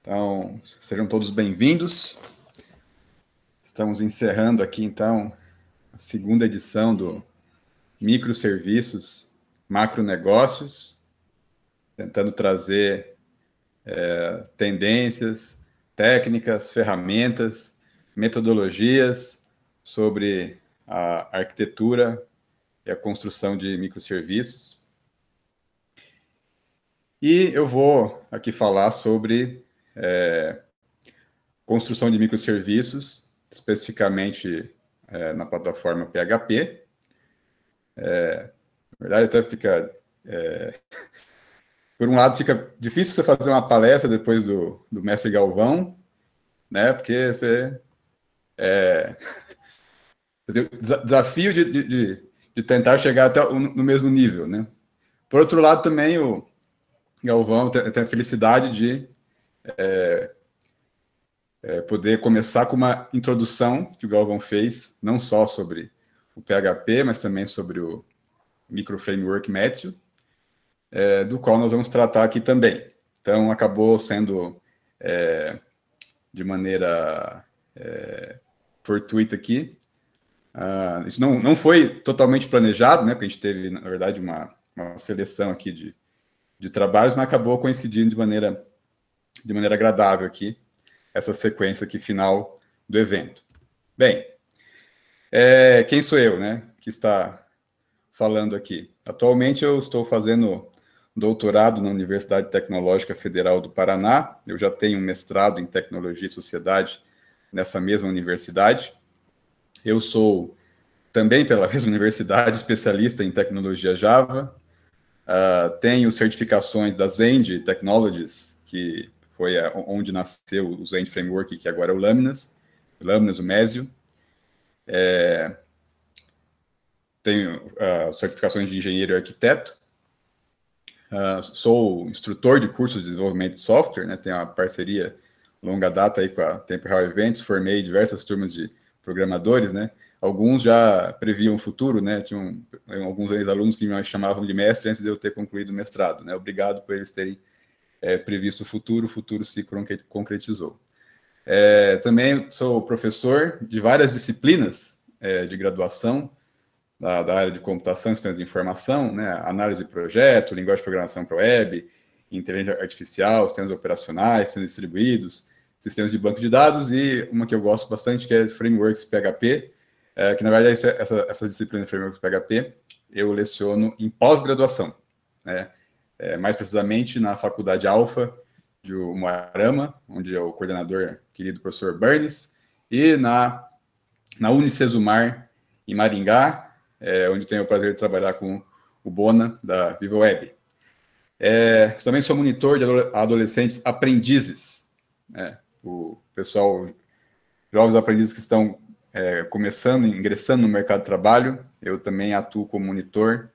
Então, sejam todos bem-vindos. Estamos encerrando aqui, então, a segunda edição do Microserviços, Macronegócios, tentando trazer é, tendências, técnicas, ferramentas, metodologias sobre a arquitetura e a construção de microserviços. E eu vou aqui falar sobre é, construção de microserviços, especificamente é, na plataforma PHP. É, na verdade, até fica. É, por um lado, fica difícil você fazer uma palestra depois do, do mestre Galvão, né? Porque você. É, desafio de, de, de, tentar chegar até no mesmo nível, né? Por outro lado, também o Galvão tem a felicidade de é, é, poder começar com uma introdução que o Galvão fez, não só sobre o PHP, mas também sobre o Microframework Matthew, é, do qual nós vamos tratar aqui também. Então, acabou sendo é, de maneira é, fortuita aqui. Uh, isso não, não foi totalmente planejado, né? Porque a gente teve, na verdade, uma, uma seleção aqui de, de trabalhos, mas acabou coincidindo de maneira de maneira agradável aqui, essa sequência aqui final do evento. Bem, é, quem sou eu, né, que está falando aqui? Atualmente eu estou fazendo doutorado na Universidade Tecnológica Federal do Paraná, eu já tenho um mestrado em Tecnologia e Sociedade nessa mesma universidade. Eu sou também pela mesma universidade especialista em tecnologia Java, uh, tenho certificações da Zend Technologies, que foi onde nasceu o Zend Framework, que agora é o Laminas, Laminas, o Mésio. É, tenho uh, certificações de engenheiro e arquiteto. Uh, sou instrutor de cursos de desenvolvimento de software, né, tenho uma parceria longa data aí com a Tempo Real Eventos, formei diversas turmas de programadores, né, alguns já previam o futuro, né, tinham alguns ex-alunos que me chamavam de mestre antes de eu ter concluído o mestrado, né, obrigado por eles terem é, previsto o futuro, o futuro se concretizou. É, também sou professor de várias disciplinas é, de graduação da, da, área de computação e de informação, né, análise de projeto, linguagem de programação para web, inteligência artificial, sistemas operacionais, sistemas distribuídos, sistemas de banco de dados e uma que eu gosto bastante que é Frameworks PHP, é, que na verdade essa, essa, essa disciplina de Frameworks PHP eu leciono em pós-graduação, né, é, mais precisamente na Faculdade Alfa de Moarama, onde é o coordenador querido professor Burns, e na, na Unicesumar, em Maringá, é, onde tenho o prazer de trabalhar com o Bona, da VivaWeb. É, também sou monitor de adolescentes aprendizes, né, o pessoal, jovens aprendizes que estão é, começando, ingressando no mercado de trabalho, eu também atuo como monitor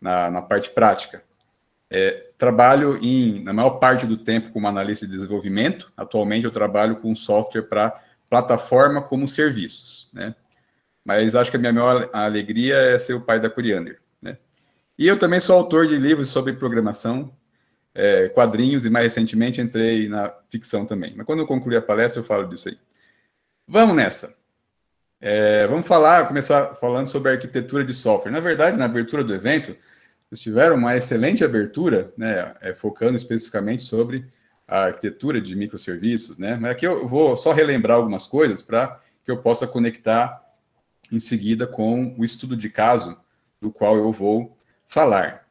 na, na parte prática. É, trabalho em, na maior parte do tempo como analista de desenvolvimento. Atualmente eu trabalho com software para plataforma como serviços, né? Mas acho que a minha maior alegria é ser o pai da Coriander, né? E eu também sou autor de livros sobre programação, é, quadrinhos e mais recentemente entrei na ficção também. Mas quando eu concluir a palestra eu falo disso aí. Vamos nessa. É, vamos falar, começar falando sobre arquitetura de software. Na verdade, na abertura do evento, vocês tiveram uma excelente abertura, né, é, focando especificamente sobre a arquitetura de microserviços, né? Mas aqui eu vou só relembrar algumas coisas para que eu possa conectar em seguida com o estudo de caso do qual eu vou falar.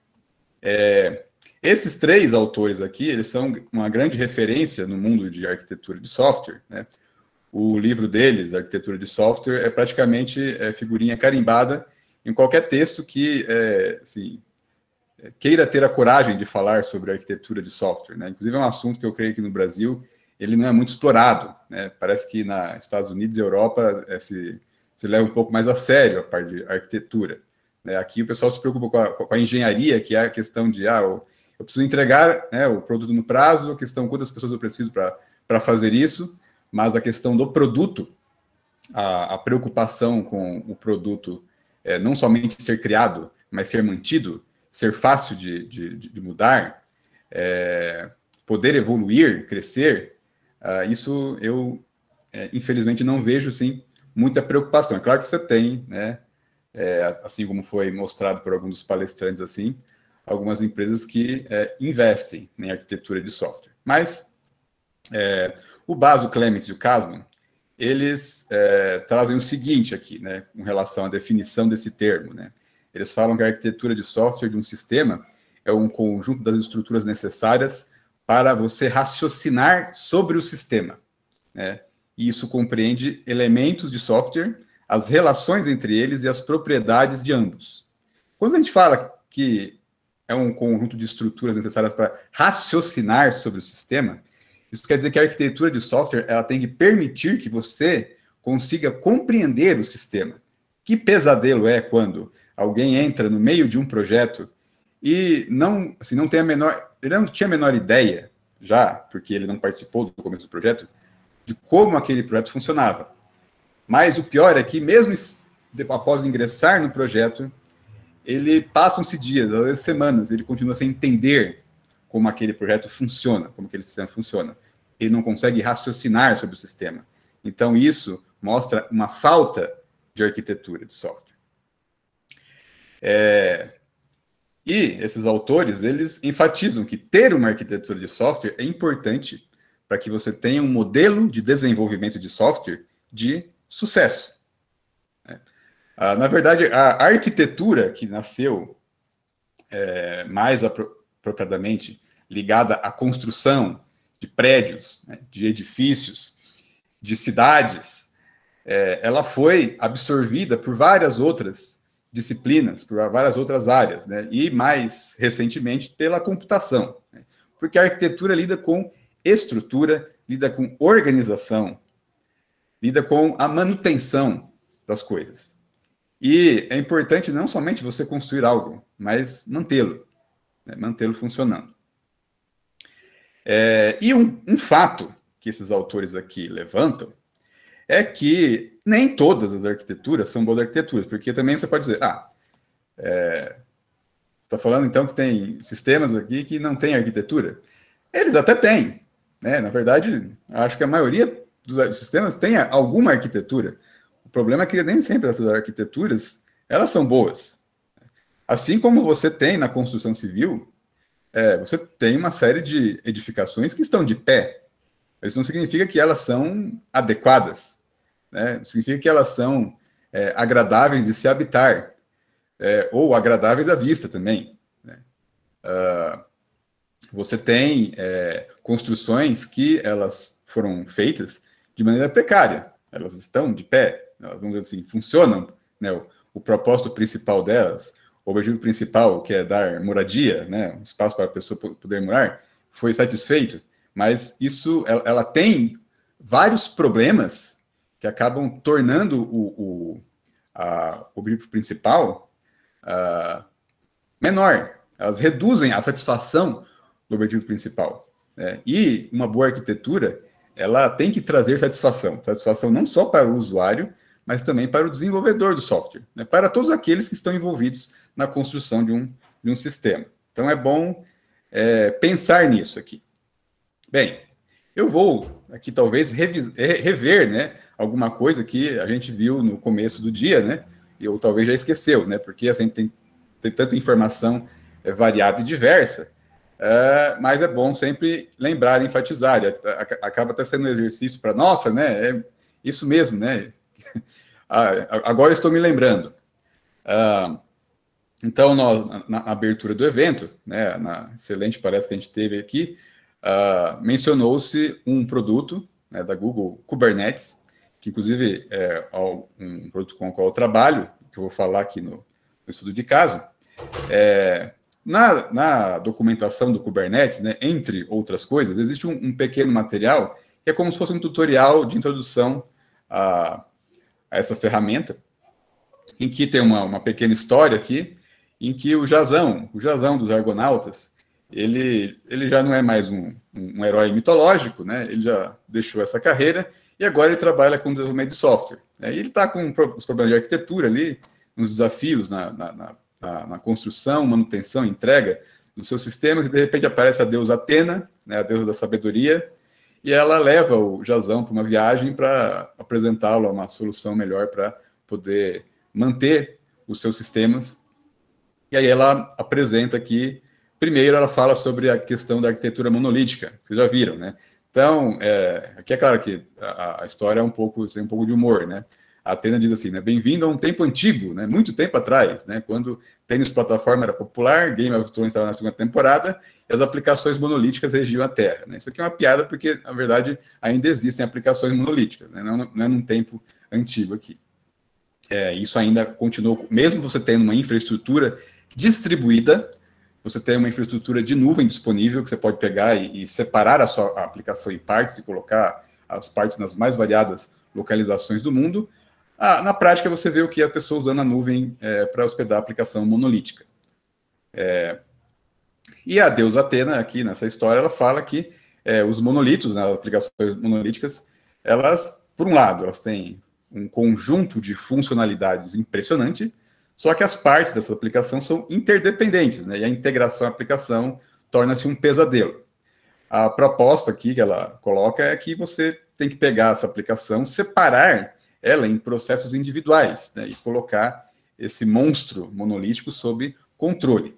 É, esses três autores aqui, eles são uma grande referência no mundo de arquitetura de software, né? O livro deles, Arquitetura de Software, é praticamente é, figurinha carimbada em qualquer texto que é, assim, queira ter a coragem de falar sobre arquitetura de software. Né? Inclusive, é um assunto que eu creio que no Brasil ele não é muito explorado. Né? Parece que nos Estados Unidos e Europa é, se, se leva um pouco mais a sério a parte de arquitetura. Né? Aqui o pessoal se preocupa com a, com a, engenharia, que é a questão de, ah, eu, eu preciso entregar né, o produto no prazo, a questão quantas pessoas eu preciso para fazer isso, mas a questão do produto, a, a preocupação com o produto é, não somente ser criado, mas ser mantido, ser fácil de, de, de mudar, é, poder evoluir, crescer, uh, isso eu, é, infelizmente, não vejo, sim, muita preocupação. É claro que você tem, né, é, assim como foi mostrado por alguns dos palestrantes, assim, algumas empresas que é, investem em arquitetura de software. Mas é, o Baso, Clements e o Casman, eles é, trazem o seguinte aqui, né, com relação à definição desse termo, né? Eles falam que a arquitetura de software de um sistema é um conjunto das estruturas necessárias para você raciocinar sobre o sistema, né? E isso compreende elementos de software, as relações entre eles e as propriedades de ambos. Quando a gente fala que é um conjunto de estruturas necessárias para raciocinar sobre o sistema, isso quer dizer que a arquitetura de software ela tem que permitir que você consiga compreender o sistema. Que pesadelo é quando alguém entra no meio de um projeto e não, assim, não tem a menor, ele não tinha a menor ideia já, porque ele não participou do começo do projeto, de como aquele projeto funcionava. Mas o pior é que mesmo após ingressar no projeto, ele passam-se dias, às vezes semanas, ele continua sem entender como aquele projeto funciona, como aquele sistema funciona. Ele não consegue raciocinar sobre o sistema. Então, isso mostra uma falta de arquitetura de software. É, e esses autores, eles enfatizam que ter uma arquitetura de software é importante para que você tenha um modelo de desenvolvimento de software de sucesso. É. Ah, na verdade, a arquitetura que nasceu é, mais apropriadamente ligada à construção de prédios, né, de edifícios, de cidades, é, ela foi absorvida por várias outras disciplinas, por várias outras áreas, né, e mais recentemente pela computação, né, porque a arquitetura lida com estrutura, lida com organização, lida com a manutenção das coisas. E é importante não somente você construir algo, mas mantê-lo, né, mantê-lo funcionando. É, e um, um fato que esses autores aqui levantam é que nem todas as arquiteturas são boas arquiteturas, porque também você pode dizer, ah, é, está falando então que tem sistemas aqui que não têm arquitetura? Eles até têm, né? Na verdade, acho que a maioria dos sistemas tem alguma arquitetura. O problema é que nem sempre essas arquiteturas elas são boas. Assim como você tem na construção civil é, você tem uma série de edificações que estão de pé. Isso não significa que elas são adequadas, né? significa que elas são é, agradáveis de se habitar, é, ou agradáveis à vista também. Né? Uh, você tem é, construções que elas foram feitas de maneira precária, elas estão de pé, elas, vamos dizer assim, funcionam, né? o, o propósito principal delas o objetivo principal, que é dar moradia, né, um espaço para a pessoa poder morar, foi satisfeito, mas isso, ela, ela tem vários problemas que acabam tornando o, o, a, o objetivo principal uh, menor. Elas reduzem a satisfação do objetivo principal. Né? E uma boa arquitetura, ela tem que trazer satisfação. Satisfação não só para o usuário, mas também para o desenvolvedor do software, né? para todos aqueles que estão envolvidos na construção de um, de um sistema. Então é bom é, pensar nisso aqui. Bem, eu vou aqui talvez rever né, alguma coisa que a gente viu no começo do dia, né? Ou talvez já esqueceu, né? Porque assim, tem, tem tanta informação é, variada e diversa. É, mas é bom sempre lembrar, enfatizar. Acaba até sendo um exercício para nossa, né? É isso mesmo, né? Agora estou me lembrando. Ah, então, na, na, abertura do evento, né, na excelente palestra que a gente teve aqui, ah, mencionou-se um produto né, da Google Kubernetes, que inclusive é um produto com o qual eu trabalho, que eu vou falar aqui no, no estudo de caso. É, na, na, documentação do Kubernetes, né, entre outras coisas, existe um, um, pequeno material que é como se fosse um tutorial de introdução a, a essa ferramenta, em que tem uma, uma pequena história aqui, em que o Jazão, o Jazão dos Argonautas, ele, ele já não é mais um, um, herói mitológico, né? Ele já deixou essa carreira e agora ele trabalha com desenvolvimento de software. Né? E ele está com os problemas de arquitetura ali, uns desafios na, na, na, na, construção, manutenção, entrega dos seus sistemas, e de repente aparece a deusa Atena, né, a deusa da sabedoria, e ela leva o Jazão para uma viagem para apresentá-lo a uma solução melhor para poder manter os seus sistemas. E aí ela apresenta aqui, primeiro ela fala sobre a questão da arquitetura monolítica, vocês já viram, né? Então, é, aqui é claro que a, a história é um pouco, tem um pouco de humor, né? a Atena diz assim, né, bem-vindo a um tempo antigo, né, muito tempo atrás, né, quando tênis plataforma era popular, Game of Thrones estava na segunda temporada, e as aplicações monolíticas regiam a Terra. Né? Isso aqui é uma piada porque, na verdade, ainda existem aplicações monolíticas, né? não, não é num tempo antigo aqui. É, isso ainda continuou, mesmo você tendo uma infraestrutura distribuída, você tem uma infraestrutura de nuvem disponível que você pode pegar e, e separar a sua aplicação em partes e colocar as partes nas mais variadas localizações do mundo, ah, na prática, você vê o que a pessoa usando a nuvem é, para hospedar a aplicação monolítica. É, e a deusa Atena, aqui nessa história, ela fala que é, os monolitos, né, as aplicações monolíticas, elas, por um lado, elas têm um conjunto de funcionalidades impressionante, só que as partes dessa aplicação são interdependentes, né, e a integração à aplicação torna-se um pesadelo. A proposta aqui que ela coloca é que você tem que pegar essa aplicação, separar ela em processos individuais né, e colocar esse monstro monolítico sob controle.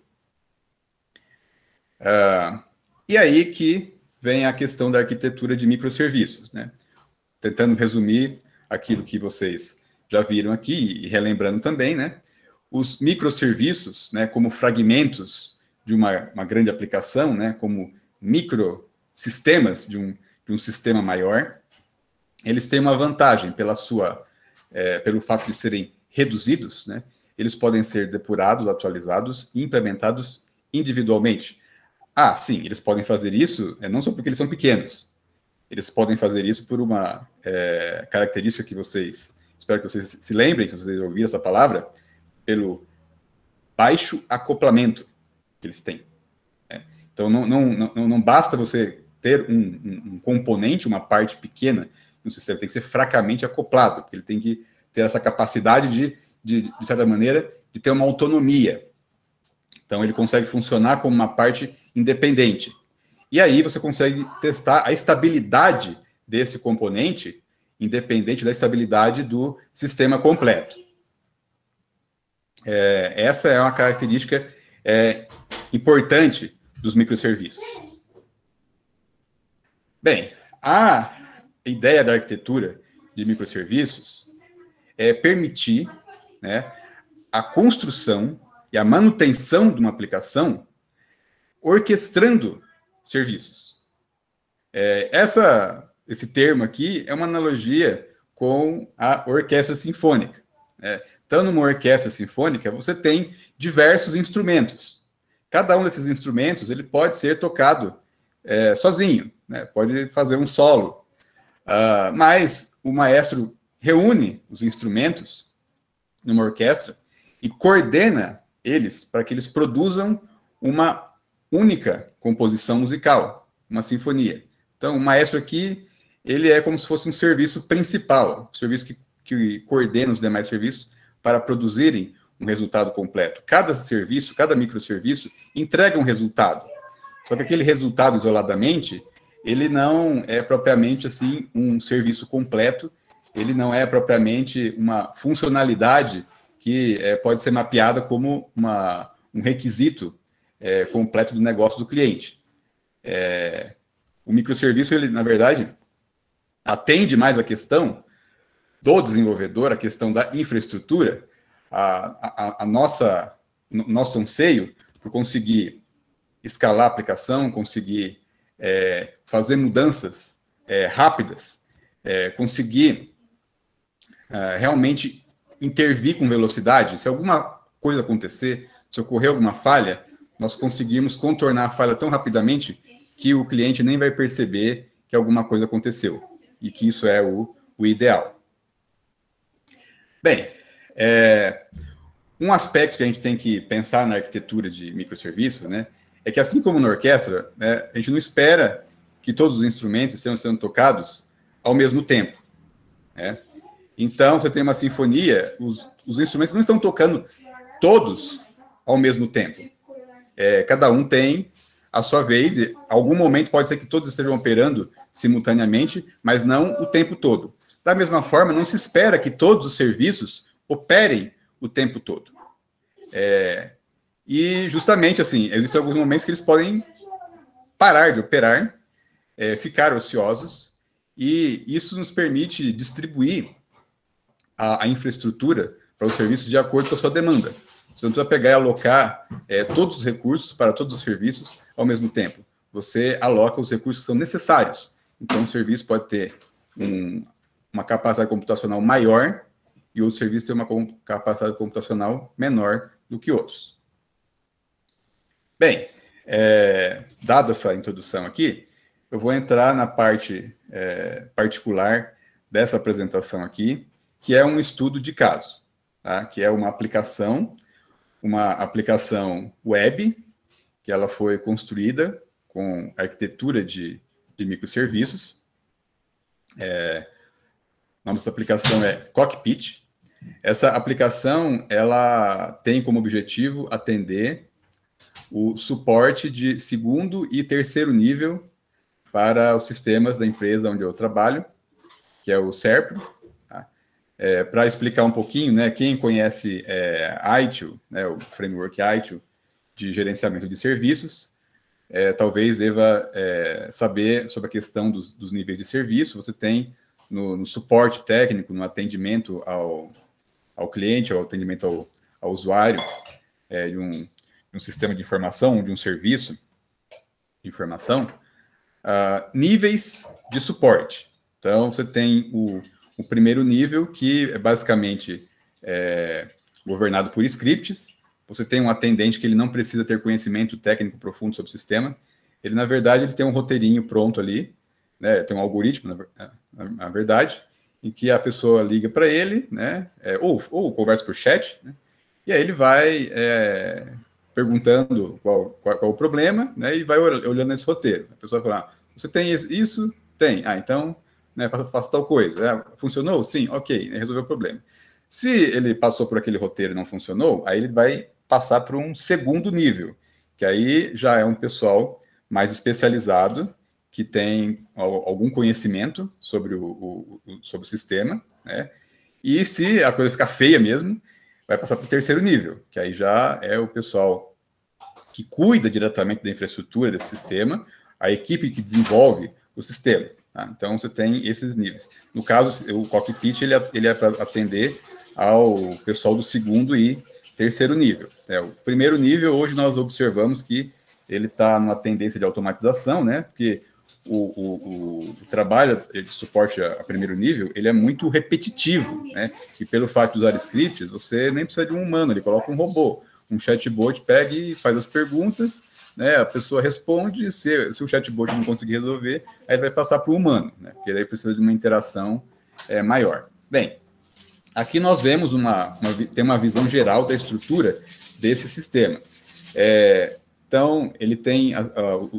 Uh, e aí que vem a questão da arquitetura de microserviços, né? Tentando resumir aquilo que vocês já viram aqui e relembrando também, né? Os microserviços, né, como fragmentos de uma, uma grande aplicação, né, como microsistemas de um, de um sistema maior, eles têm uma vantagem pela sua, é, pelo fato de serem reduzidos, né? Eles podem ser depurados, atualizados e implementados individualmente. Ah, sim, eles podem fazer isso é, não só porque eles são pequenos. Eles podem fazer isso por uma é, característica que vocês, espero que vocês se lembrem, que vocês ouviram essa palavra, pelo baixo acoplamento que eles têm. Né? Então, não, não, não, não basta você ter um, um, um componente, uma parte pequena um sistema tem que ser fracamente acoplado, porque ele tem que ter essa capacidade de, de, de certa maneira, de ter uma autonomia. Então, ele consegue funcionar como uma parte independente. E aí você consegue testar a estabilidade desse componente, independente da estabilidade do sistema completo. É, essa é uma característica é, importante dos microserviços. Bem, a ideia da arquitetura de microserviços é permitir né, a construção e a manutenção de uma aplicação orquestrando serviços. É, essa, esse termo aqui é uma analogia com a orquestra sinfônica. Né? Então, numa orquestra sinfônica, você tem diversos instrumentos. Cada um desses instrumentos ele pode ser tocado é, sozinho, né? pode fazer um solo, Uh, mas o maestro reúne os instrumentos numa orquestra e coordena eles para que eles produzam uma única composição musical, uma sinfonia. Então, o maestro aqui, ele é como se fosse um serviço principal, um serviço que, que coordena os demais serviços para produzirem um resultado completo. Cada serviço, cada microserviço entrega um resultado. Só que aquele resultado isoladamente, ele não é propriamente assim um serviço completo, ele não é propriamente uma funcionalidade que é, pode ser mapeada como uma, um requisito é, completo do negócio do cliente. É, o microserviço, ele, na verdade, atende mais a questão do desenvolvedor, a questão da infraestrutura, a, a, a nossa nosso anseio por conseguir escalar a aplicação, conseguir é, fazer mudanças é, rápidas, é, conseguir é, realmente intervir com velocidade. Se alguma coisa acontecer, se ocorrer alguma falha, nós conseguimos contornar a falha tão rapidamente que o cliente nem vai perceber que alguma coisa aconteceu e que isso é o, o ideal. Bem, é, um aspecto que a gente tem que pensar na arquitetura de microserviços, né, é que assim como na orquestra, né, a gente não espera que todos os instrumentos estejam sendo tocados ao mesmo tempo. Né? Então, você tem uma sinfonia, os, os instrumentos não estão tocando todos ao mesmo tempo. É, cada um tem a sua vez, e algum momento pode ser que todos estejam operando simultaneamente, mas não o tempo todo. Da mesma forma, não se espera que todos os serviços operem o tempo todo. É, e justamente assim, existem alguns momentos que eles podem parar de operar, é, ficar ociosos, e isso nos permite distribuir a, a infraestrutura para os serviços de acordo com a sua demanda. Você não precisa pegar e alocar é, todos os recursos para todos os serviços ao mesmo tempo. Você aloca os recursos que são necessários. Então, o serviço pode ter um, uma capacidade computacional maior e o serviço tem uma capacidade computacional menor do que outros. Bem, é, dada essa introdução aqui, eu vou entrar na parte é, particular dessa apresentação aqui, que é um estudo de caso, tá? que é uma aplicação, uma aplicação web, que ela foi construída com arquitetura de, de microserviços. É, nome dessa aplicação é Cockpit. Essa aplicação, ela tem como objetivo atender o suporte de segundo e terceiro nível para os sistemas da empresa onde eu trabalho, que é o SERPRO. Tá? É, para explicar um pouquinho, né, quem conhece é, ITIL, né, o framework ITIL de gerenciamento de serviços, é, talvez deva é, saber sobre a questão dos, dos, níveis de serviço. Você tem no, no suporte técnico, no atendimento ao, ao cliente, ao atendimento ao, ao usuário é, de, um, de um sistema de informação, de um serviço de informação, uh, níveis de suporte. Então, você tem o, o primeiro nível, que é basicamente é, governado por scripts. Você tem um atendente que ele não precisa ter conhecimento técnico profundo sobre o sistema. Ele, na verdade, ele tem um roteirinho pronto ali, né? tem um algoritmo, na, na, na verdade, em que a pessoa liga para ele, né? É, ou, ou conversa por chat, né? e aí ele vai é, perguntando qual, qual, qual, o problema, né, e vai olhando esse roteiro. A pessoa fala, ah, você tem isso? Tem. Ah, então, né, faça, faça tal coisa. Ah, funcionou? Sim, ok, resolveu o problema. Se ele passou por aquele roteiro e não funcionou, aí ele vai passar para um segundo nível, que aí já é um pessoal mais especializado, que tem algum conhecimento sobre o, o, sobre o sistema, né? E se a coisa ficar feia mesmo, vai passar para o terceiro nível, que aí já é o pessoal que cuida diretamente da infraestrutura desse sistema, a equipe que desenvolve o sistema. Tá? Então, você tem esses níveis. No caso, o cockpit ele, ele é para atender ao pessoal do segundo e terceiro nível. É, o primeiro nível, hoje nós observamos que ele está numa tendência de automatização, né? Porque o, o, o, trabalho de suporte a, primeiro nível, ele é muito repetitivo, né? E pelo fato de usar scripts, você nem precisa de um humano, ele coloca um robô. Um chatbot pega e faz as perguntas, né? A pessoa responde, se, se o chatbot não conseguir resolver, aí vai passar para o humano, né? Porque daí precisa de uma interação é, maior. Bem, aqui nós vemos uma, uma, tem uma visão geral da estrutura desse sistema. É, então, ele tem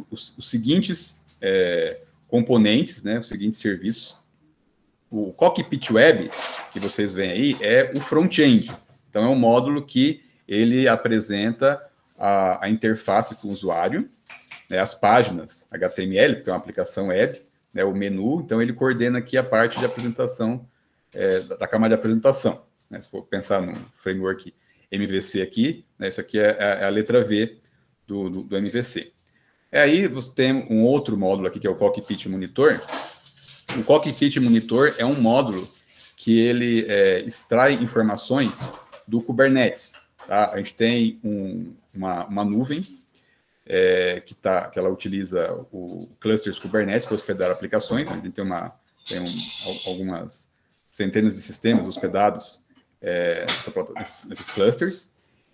os, os seguintes é, componentes, né, os seguintes serviços. O Cockpit Web, que vocês veem aí, é o front-end. Então, é um módulo que ele apresenta a, a interface com o usuário, né, as páginas HTML, porque é uma aplicação web, né, o menu, então ele coordena aqui a parte de apresentação, é, da, da camada de apresentação. Né, se for pensar no framework MVC aqui, né, isso aqui é, é, a letra V do, do, do MVC. É aí você tem um outro módulo aqui que é o Cockpit Monitor. O Cockpit Monitor é um módulo que ele é, extrai informações do Kubernetes. Tá? A gente tem um, uma, uma, nuvem é, que, tá, que ela utiliza o clusters Kubernetes para hospedar aplicações. A gente tem, uma, tem um, algumas centenas de sistemas hospedados é, nesses, nesses clusters.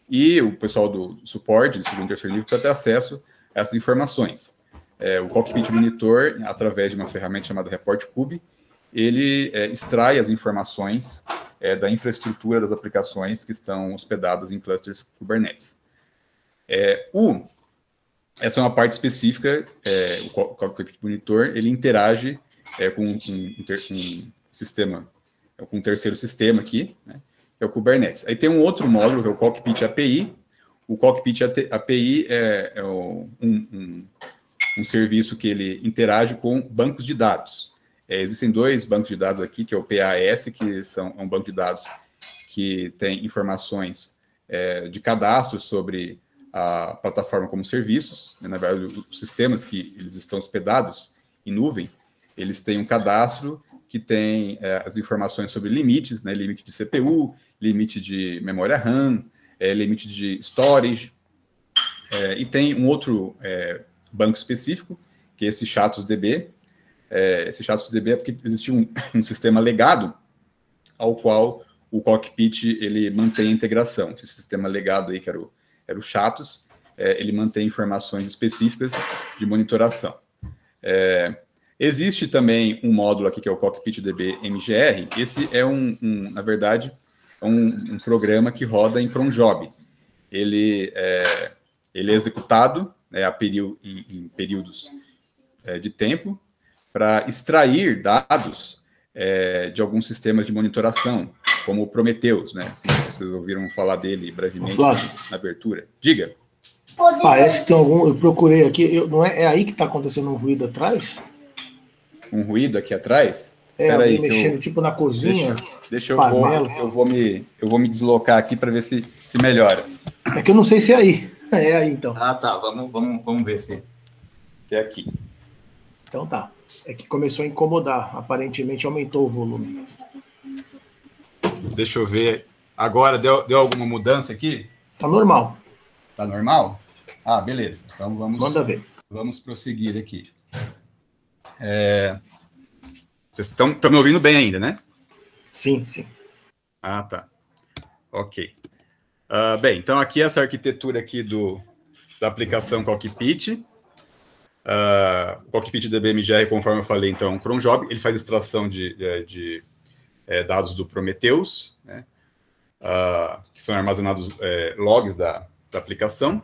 E o pessoal do suporte, de segundo e terceiro nível, para ter acesso essas informações. É, o Cockpit Monitor, através de uma ferramenta chamada Report Cube, ele é, extrai as informações é, da infraestrutura das aplicações que estão hospedadas em clusters Kubernetes. É, o, essa é uma parte específica, é, o Cockpit Monitor, ele interage é, com um, um, sistema, com um terceiro sistema aqui, né, que é o Kubernetes. Aí tem um outro módulo, que é o Cockpit API, o Cockpit API é, é um, um, um serviço que ele interage com bancos de dados. É, existem dois bancos de dados aqui, que é o PAS, que são, é um banco de dados que tem informações é, de cadastro sobre a plataforma como serviços, né, na verdade, os sistemas que eles estão hospedados em nuvem, eles têm um cadastro que tem é, as informações sobre limites, né, limite de CPU, limite de memória RAM, é, limite de storage, é, e tem um outro é, banco específico, que é esse ChatosDB. É, esse ChatosDB é porque existia um, um, sistema legado ao qual o cockpit ele mantém a integração. Esse sistema legado aí, que era o, era o Chatos, é, ele mantém informações específicas de monitoração. É, existe também um módulo aqui que é o Cockpit DB MGR. Esse é um, um na verdade, um, um, programa que roda em cronjob. Ele é, ele é executado né, a período, em, em períodos é, de tempo para extrair dados é, de alguns sistemas de monitoração, como o Prometheus, né? Assim, vocês ouviram falar dele brevemente na abertura. Diga. Parece que tem algum. Eu procurei aqui. Eu, não é, é aí que está acontecendo um ruído atrás? Um ruído aqui atrás? É, Pera alguém aí, mexendo, eu, tipo na cozinha. Deixa, deixa eu, vou, eu, vou me, eu vou me deslocar aqui para ver se, se melhora. É que eu não sei se é aí. É aí, então. Ah, tá. Vamos, vamos, vamos ver se, se é aqui. Então tá. É que começou a incomodar. Aparentemente aumentou o volume. Deixa eu ver. Agora, deu, deu alguma mudança aqui? Tá normal. Tá normal? Ah, beleza. Então vamos. Manda ver. Vamos prosseguir aqui. É... Vocês estão me ouvindo bem ainda, né? Sim, sim. Ah, tá. Ok. Uh, bem, então aqui essa arquitetura aqui do, da aplicação Cockpit. Uh, o Cockpit DBMGR, conforme eu falei, então, é um cron job, ele faz extração de, de, de é, dados do Prometheus, né, uh, que são armazenados é, logs da, da aplicação.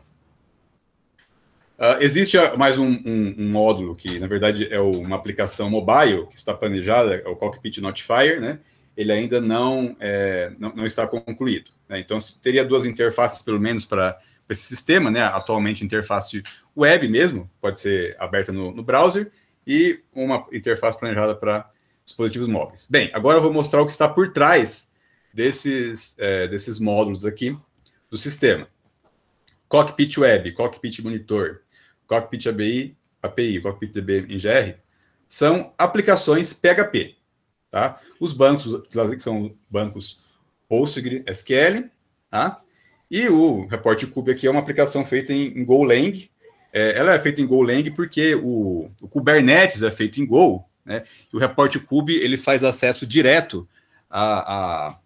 Uh, existe mais um, um, um, módulo que, na verdade, é uma aplicação mobile que está planejada, é o Cockpit Notifier, né? Ele ainda não, é, não, não, está concluído. Né? Então, teria duas interfaces, pelo menos, para esse sistema, né? Atualmente, interface web mesmo, pode ser aberta no, no browser, e uma interface planejada para dispositivos móveis. Bem, agora eu vou mostrar o que está por trás desses, é, desses módulos aqui do sistema. Cockpit Web, Cockpit Monitor, Cockpit API, API Cockpit DB NGR, são aplicações PHP. Tá? Os bancos, que são bancos PostgreSQL, tá? E o Report Cube aqui é uma aplicação feita em, em Golang. É, ela é feita em Golang porque o, o, Kubernetes é feito em Go, né? E o Report Cube ele faz acesso direto à, à,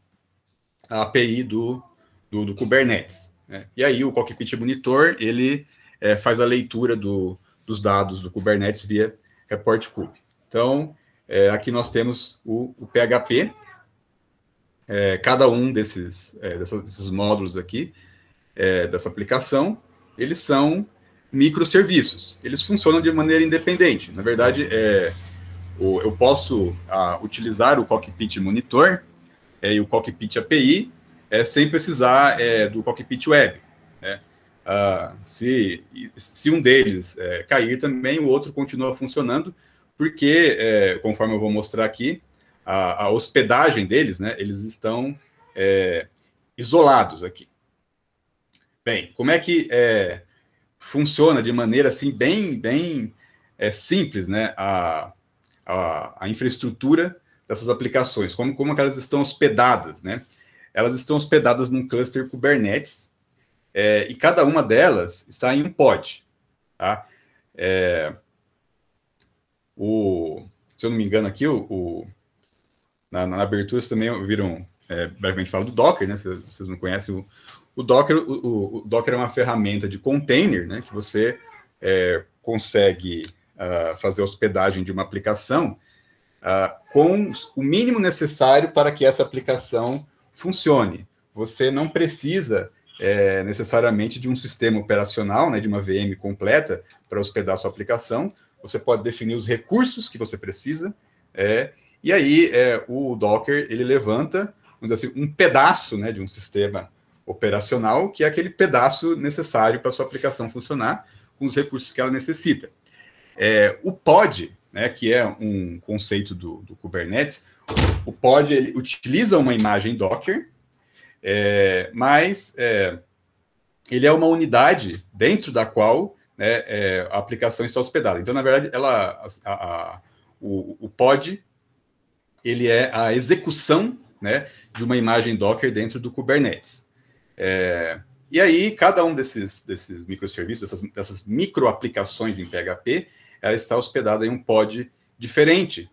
à API do, do, do Kubernetes. Né? E aí o Cockpit Monitor ele é, faz a leitura do, dos dados do Kubernetes via Report Cube. Então, é, aqui nós temos o, o PHP, é, cada um desses, é, dessas, desses módulos aqui, é, dessa aplicação, eles são microserviços. Eles funcionam de maneira independente. Na verdade, é, eu posso a, utilizar o Cockpit Monitor é, e o Cockpit API é, sem precisar é, do Cockpit Web. Né? Ah, se, se um deles é, cair também, o outro continua funcionando, porque, é, conforme eu vou mostrar aqui, a, a, hospedagem deles, né, eles estão é, isolados aqui. Bem, como é que é, funciona de maneira assim bem, bem simples, né, a, a, a, infraestrutura dessas aplicações, como, como elas estão hospedadas, né? Elas estão hospedadas num cluster Kubernetes é, e cada uma delas está em um pod, tá? É, o, se eu não me engano aqui, o, o na, na, abertura vocês também viram é, brevemente falar do Docker, né? Se vocês não conhecem o, o Docker, o, o, Docker é uma ferramenta de container, né? Que você é, consegue uh, fazer a hospedagem de uma aplicação uh, com o mínimo necessário para que essa aplicação funcione. Você não precisa é, necessariamente de um sistema operacional, né, de uma VM completa para hospedar sua aplicação. Você pode definir os recursos que você precisa é, e aí é, o Docker ele levanta, assim, um pedaço né, de um sistema operacional, que é aquele pedaço necessário para sua aplicação funcionar, com os recursos que ela necessita. É, o pod, né, que é um conceito do, do Kubernetes, o pod ele utiliza uma imagem Docker, é, mas é, ele é uma unidade dentro da qual né, é, a aplicação está hospedada. Então, na verdade, ela, a, a, o, o pod ele é a execução né, de uma imagem Docker dentro do Kubernetes. É, e aí, cada um desses, desses microserviços, dessas, dessas microaplicações em PHP, ela está hospedada em um pod diferente,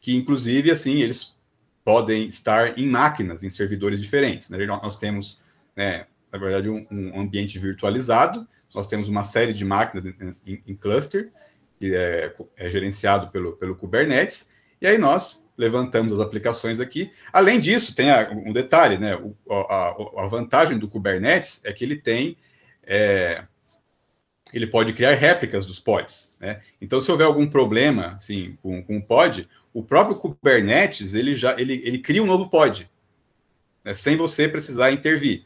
que inclusive, assim, eles podem estar em máquinas, em servidores diferentes. Né? Nós temos, né, na verdade, um, um, ambiente virtualizado, nós temos uma série de máquinas em, em cluster, que é, é gerenciado pelo, pelo Kubernetes, e aí nós levantamos as aplicações aqui. Além disso, tem um detalhe, né? O, a, a, vantagem do Kubernetes é que ele tem. É, ele pode criar réplicas dos pods, né? Então, se houver algum problema, assim, com, com o pod, o próprio Kubernetes, ele já, ele, ele cria um novo pod, né? sem você precisar intervir.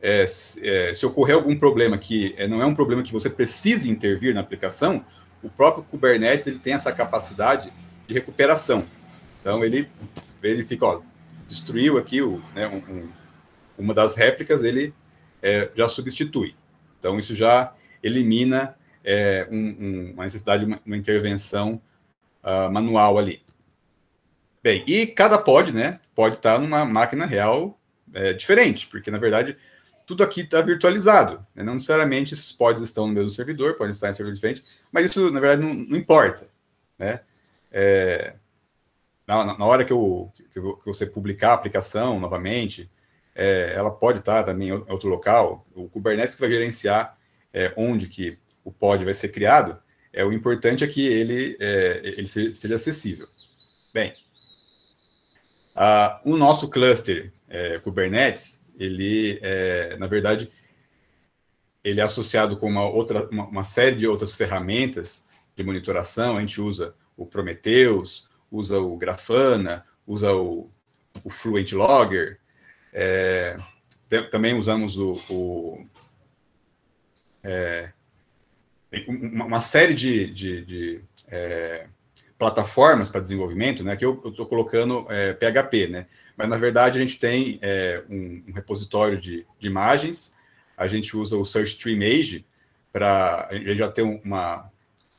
É, se, é, se, ocorrer algum problema que é, não é um problema que você precise intervir na aplicação, o próprio Kubernetes, ele tem essa capacidade de recuperação. Então ele verifica, ó, destruiu aqui o, né, um, um, uma das réplicas, ele é, já substitui. Então isso já elimina é, um, uma necessidade de uma, uma intervenção uh, manual ali. Bem, e cada pod, né, pode estar numa máquina real é, diferente, porque na verdade tudo aqui está virtualizado. Né? Não necessariamente esses pods estão no mesmo servidor, podem estar em servidor diferente, mas isso na verdade não, não importa, né? É, na, na hora que, eu, que, você publicar a aplicação novamente, é, ela pode estar também em outro local. O Kubernetes que vai gerenciar é, onde que o pod vai ser criado, é o importante é que ele, é, ele seja acessível. Bem, a, o nosso cluster é, Kubernetes, ele, é, na verdade, ele é associado com uma, outra, uma, uma série de outras ferramentas de monitoração. A gente usa o Prometheus, usa o Grafana, usa o, o Fluent Logger, é, também usamos o, o é, uma série de, de, de é, plataformas para desenvolvimento, né? Que eu estou colocando é, PHP, né? Mas na verdade a gente tem é, um, um, repositório de, de, imagens, a gente usa o Search Tree Image para a gente já ter uma,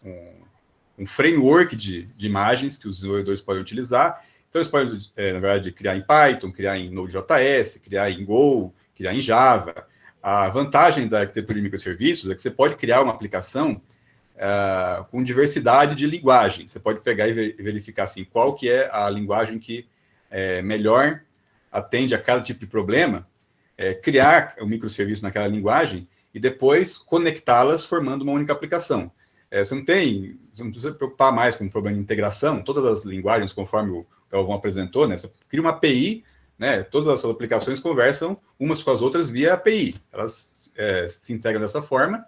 um, um framework de, de imagens que os desenvolvedores podem utilizar. Então, eles podem, é, na verdade, criar em Python, criar em Node.js, criar em Go, criar em Java. A vantagem da arquitetura de microserviços é que você pode criar uma aplicação uh, com diversidade de linguagem. Você pode pegar e verificar assim, qual que é a linguagem que é, melhor atende a cada tipo de problema, é, criar o um microserviço naquela linguagem e depois conectá-las formando uma única aplicação. É, você não tem, você não precisa preocupar mais com o problema de integração, todas as linguagens, conforme o Galvão apresentou, né? Você cria uma API, né? Todas as suas aplicações conversam umas com as outras via API. Elas é, se integram dessa forma,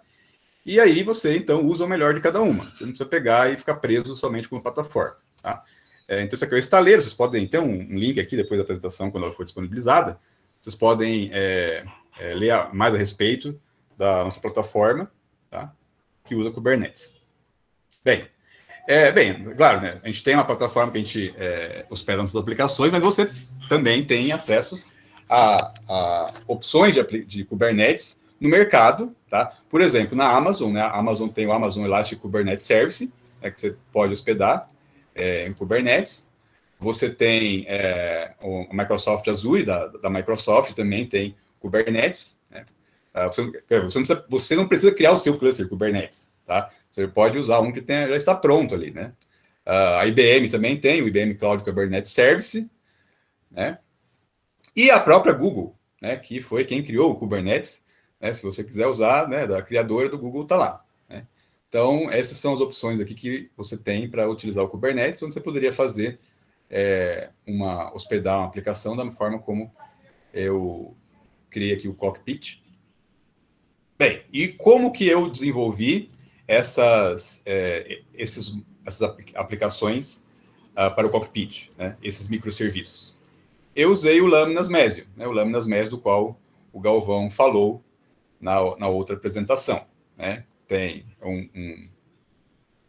e aí você, então, usa o melhor de cada uma. Você não precisa pegar e ficar preso somente com uma plataforma, tá? É, então, isso aqui é o estaleiro, vocês podem ter um, um, link aqui depois da apresentação, quando ela for disponibilizada. Vocês podem é, é, ler mais a respeito da nossa plataforma, tá? Que usa Kubernetes. Bem, é, bem, claro, né? A gente tem uma plataforma que a gente é, hospeda nossas aplicações, mas você também tem acesso a, a opções de, de, Kubernetes no mercado, tá? Por exemplo, na Amazon, né? A Amazon tem o Amazon Elastic Kubernetes Service, né, que você pode hospedar é, em Kubernetes. Você tem é, o Microsoft Azure, da, da Microsoft, também tem Kubernetes. Né? Ah, você, você, não precisa, você não precisa criar o seu cluster Kubernetes, tá? Você pode usar um que já está pronto ali, né? Uh, a IBM também tem, o IBM Cloud Kubernetes Service, né? E a própria Google, né? Que foi quem criou o Kubernetes, né? Se você quiser usar, né? Da criadora do Google, tá lá. Né? Então, essas são as opções aqui que você tem para utilizar o Kubernetes, onde você poderia fazer é, uma hospedar uma aplicação da forma como eu criei aqui o cockpit. Bem, e como que eu desenvolvi essas, é, esses, essas aplicações uh, para o cockpit, né, esses microserviços. Eu usei o Laminas Mesio, né, o Laminas Mesio do qual o Galvão falou na, na outra apresentação. Né? Tem um, um,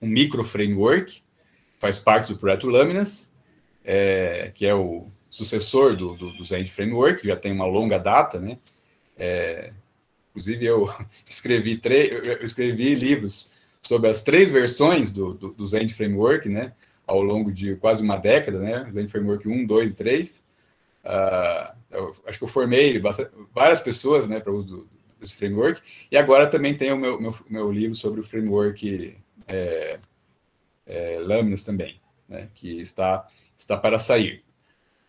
um micro framework, faz parte do projeto Laminas, é, que é o sucessor do, do, do Zend Framework, já tem uma longa data, né? É, inclusive, eu escrevi, eu escrevi livros sobre as três versões do, do, do Zend Framework, né? Ao longo de quase uma década, né? Zend Framework 1, 2 e 3. Uh, eu, acho que eu formei várias pessoas, né, para uso desse framework. E agora também tem o meu, meu, meu livro sobre o framework é, é, Laminas também, né, que está, está para sair.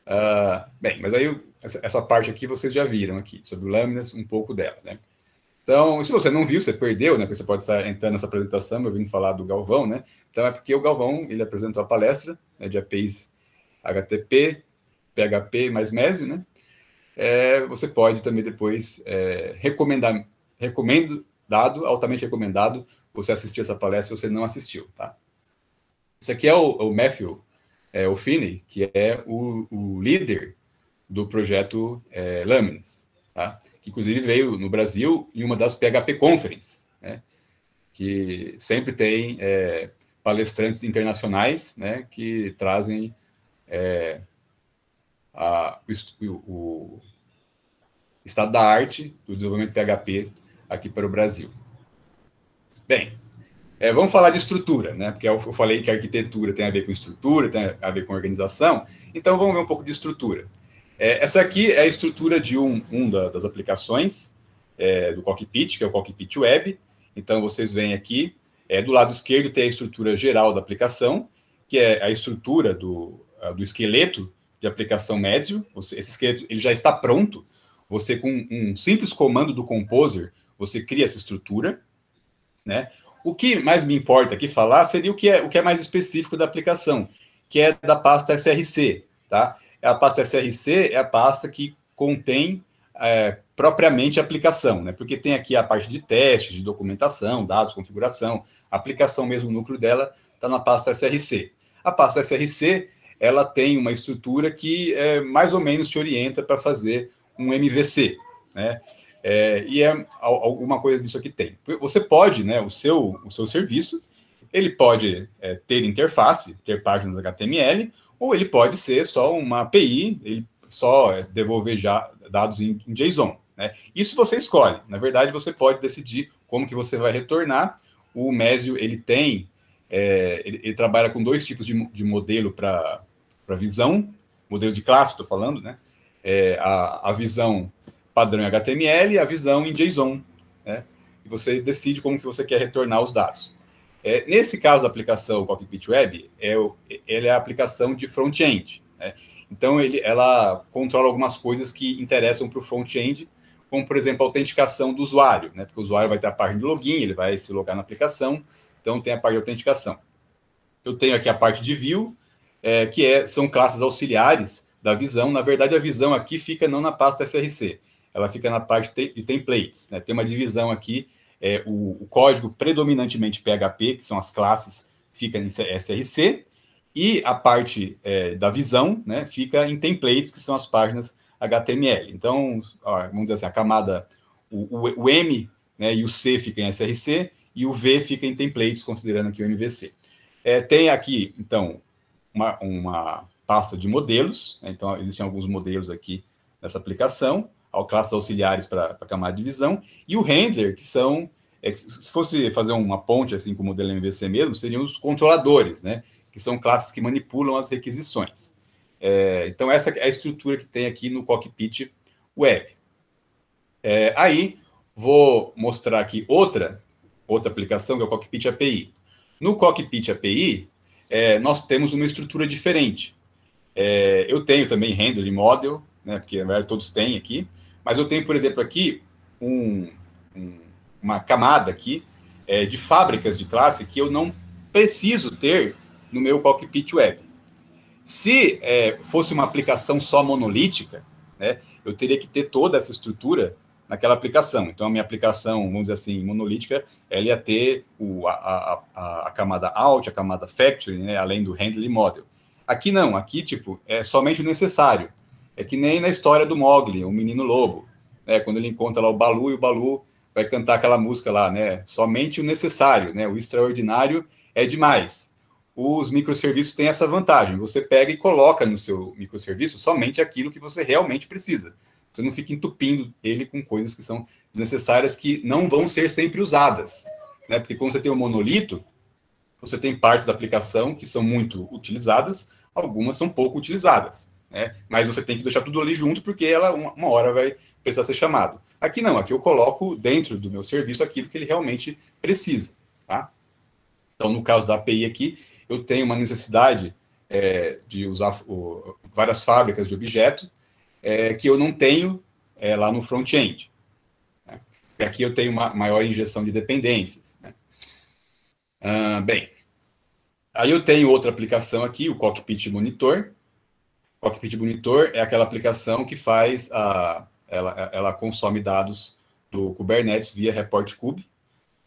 Uh, bem, mas aí essa parte aqui vocês já viram aqui, sobre o Laminas, um pouco dela, né? Então, se você não viu, você perdeu, né? Porque você pode estar entrando nessa apresentação, vim falar do Galvão, né? Então é porque o Galvão, ele apresentou a palestra né, de APIs HTTP, PHP mais Mésio, né? É, você pode também depois é, recomendar, recomendo, dado, altamente recomendado, você assistir essa palestra se você não assistiu, tá? Esse aqui é o, o Matthew é, O'Finney, que é o, o, líder do projeto é, Laminas, tá? que inclusive veio no Brasil em uma das PHP Conference, né? que sempre tem é, palestrantes internacionais né, que trazem é, a, o, o, estado da arte do desenvolvimento PHP aqui para o Brasil. Bem, é, vamos falar de estrutura, né? Porque eu falei que a arquitetura tem a ver com estrutura, tem a ver com organização. Então vamos ver um pouco de estrutura. É, essa aqui é a estrutura de um, um da, das aplicações é, do Cockpit, que é o Cockpit Web. Então vocês veem aqui, é, do lado esquerdo tem a estrutura geral da aplicação, que é a estrutura do, do esqueleto de aplicação médio. Esse esqueleto ele já está pronto. Você com um simples comando do Composer, você cria essa estrutura, né? O que mais me importa aqui falar seria o que é o que é mais específico da aplicação, que é da pasta SRC, tá? A pasta SRC é a pasta que contém é, propriamente a aplicação, né? Porque tem aqui a parte de teste, de documentação, dados, configuração, a aplicação mesmo, o núcleo dela está na pasta SRC. A pasta SRC ela tem uma estrutura que é, mais ou menos te orienta para fazer um MVC, né? É, e é alguma coisa disso aqui tem. Você pode, né, o seu, o seu serviço, ele pode é, ter interface, ter páginas HTML, ou ele pode ser só uma API, ele só devolver já dados em, em JSON. Né? Isso você escolhe. Na verdade, você pode decidir como que você vai retornar. O Mésio, ele tem, é, ele, ele, trabalha com dois tipos de, de modelo para para visão, modelo de classe, estou falando, né? É, a, a visão padrão em HTML e a visão em JSON, né? E você decide como que você quer retornar os dados. É, nesse caso da aplicação Cockpit Web, é, ele é a aplicação de front-end, né? Então, ele, ela controla algumas coisas que interessam para o front-end, como, por exemplo, a autenticação do usuário, né? Porque o usuário vai ter a página de login, ele vai se logar na aplicação, então tem a parte de autenticação. Eu tenho aqui a parte de view, é, que é, são classes auxiliares da visão. Na verdade, a visão aqui fica não na pasta SRC, ela fica na parte de templates. Né? Tem uma divisão aqui, é, o, o, código predominantemente PHP, que são as classes, fica em SRC, e a parte é, da visão né, fica em templates, que são as páginas HTML. Então, ó, vamos dizer assim, a camada, o, o, o M né, e o C fica em SRC, e o V fica em templates, considerando aqui o MVC. É, tem aqui, então, uma, uma pasta de modelos, né? então existem alguns modelos aqui nessa aplicação, ao classes auxiliares para a camada de visão, e o render, que são, é, se fosse fazer uma ponte assim com o modelo MVC mesmo, seriam os controladores, né? que são classes que manipulam as requisições. É, então, essa é a estrutura que tem aqui no Cockpit Web. É, aí, vou mostrar aqui outra, outra aplicação, que é o Cockpit API. No Cockpit API, é, nós temos uma estrutura diferente. É, eu tenho também handling model, né, porque na verdade todos têm aqui, mas eu tenho, por exemplo, aqui um, um, uma camada aqui é, de fábricas de classe que eu não preciso ter no meu cockpit web. Se é, fosse uma aplicação só monolítica, né, eu teria que ter toda essa estrutura naquela aplicação. Então, a minha aplicação, vamos dizer assim, monolítica, ela ia ter o, a, a, a camada out, a camada factory, né, além do handling model. Aqui não, aqui, tipo, é somente o necessário. É que nem na história do Mogli, o menino lobo, né, quando ele encontra lá o Balu e o Balu vai cantar aquela música lá, né, somente o necessário, né, o extraordinário é demais. Os microserviços têm essa vantagem. Você pega e coloca no seu microserviço somente aquilo que você realmente precisa. Você não fica entupindo ele com coisas que são desnecessárias que não vão ser sempre usadas. Né? Porque quando você tem um monolito, você tem partes da aplicação que são muito utilizadas, algumas são pouco utilizadas. Né? Mas você tem que deixar tudo ali junto, porque ela uma, hora vai precisar ser chamado. Aqui não, aqui eu coloco dentro do meu serviço aquilo que ele realmente precisa. Tá? Então, no caso da API aqui, eu tenho uma necessidade é, de usar o, várias fábricas de objeto é, que eu não tenho é, lá no front-end. Né? Aqui eu tenho uma maior injeção de dependências. Né? Ah, bem, aí eu tenho outra aplicação aqui, o Cockpit Monitor. Cockpit Monitor é aquela aplicação que faz a, ela, ela consome dados do Kubernetes via Report Kube.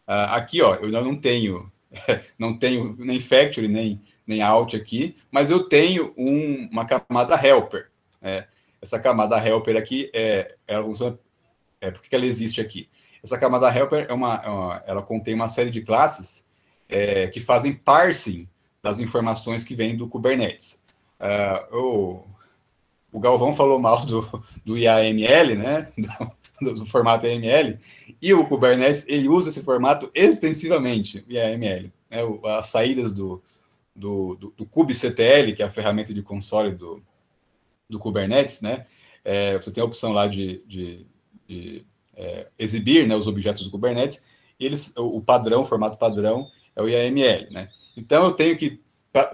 Uh, aqui, ó, eu não tenho, não tenho nem factory, nem, nem out aqui, mas eu tenho um, uma camada helper. Né? Essa camada helper aqui, é, ela funciona, é, por que ela existe aqui? Essa camada helper, é uma, é uma ela contém uma série de classes é, que fazem parsing das informações que vêm do Kubernetes. Uh, o, o Galvão falou mal do, do IAML, né? Do, do, formato AML, e o Kubernetes ele usa esse formato extensivamente, o IAML. Né? As saídas do, do, do, do kubectl, que é a ferramenta de console do, do Kubernetes, né? É, você tem a opção lá de, de, de é, exibir né, os objetos do Kubernetes, eles, o, padrão, o formato padrão, é o IAML, né? Então eu tenho que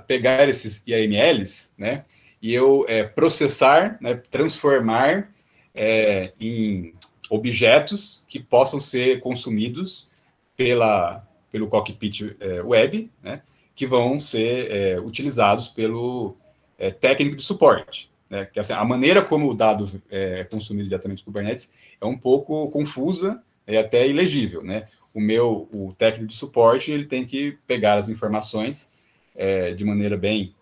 pegar esses IAMLs, né? E eu é, processar, né, transformar é, em objetos que possam ser consumidos pela, pelo cockpit é, web, né? Que vão ser é, utilizados pelo técnico de suporte. Né? Que, assim, a maneira como o dado é consumido diretamente do Kubernetes é um pouco confusa e até ilegível, né? o meu, o técnico de suporte, ele tem que pegar as informações é, de maneira bem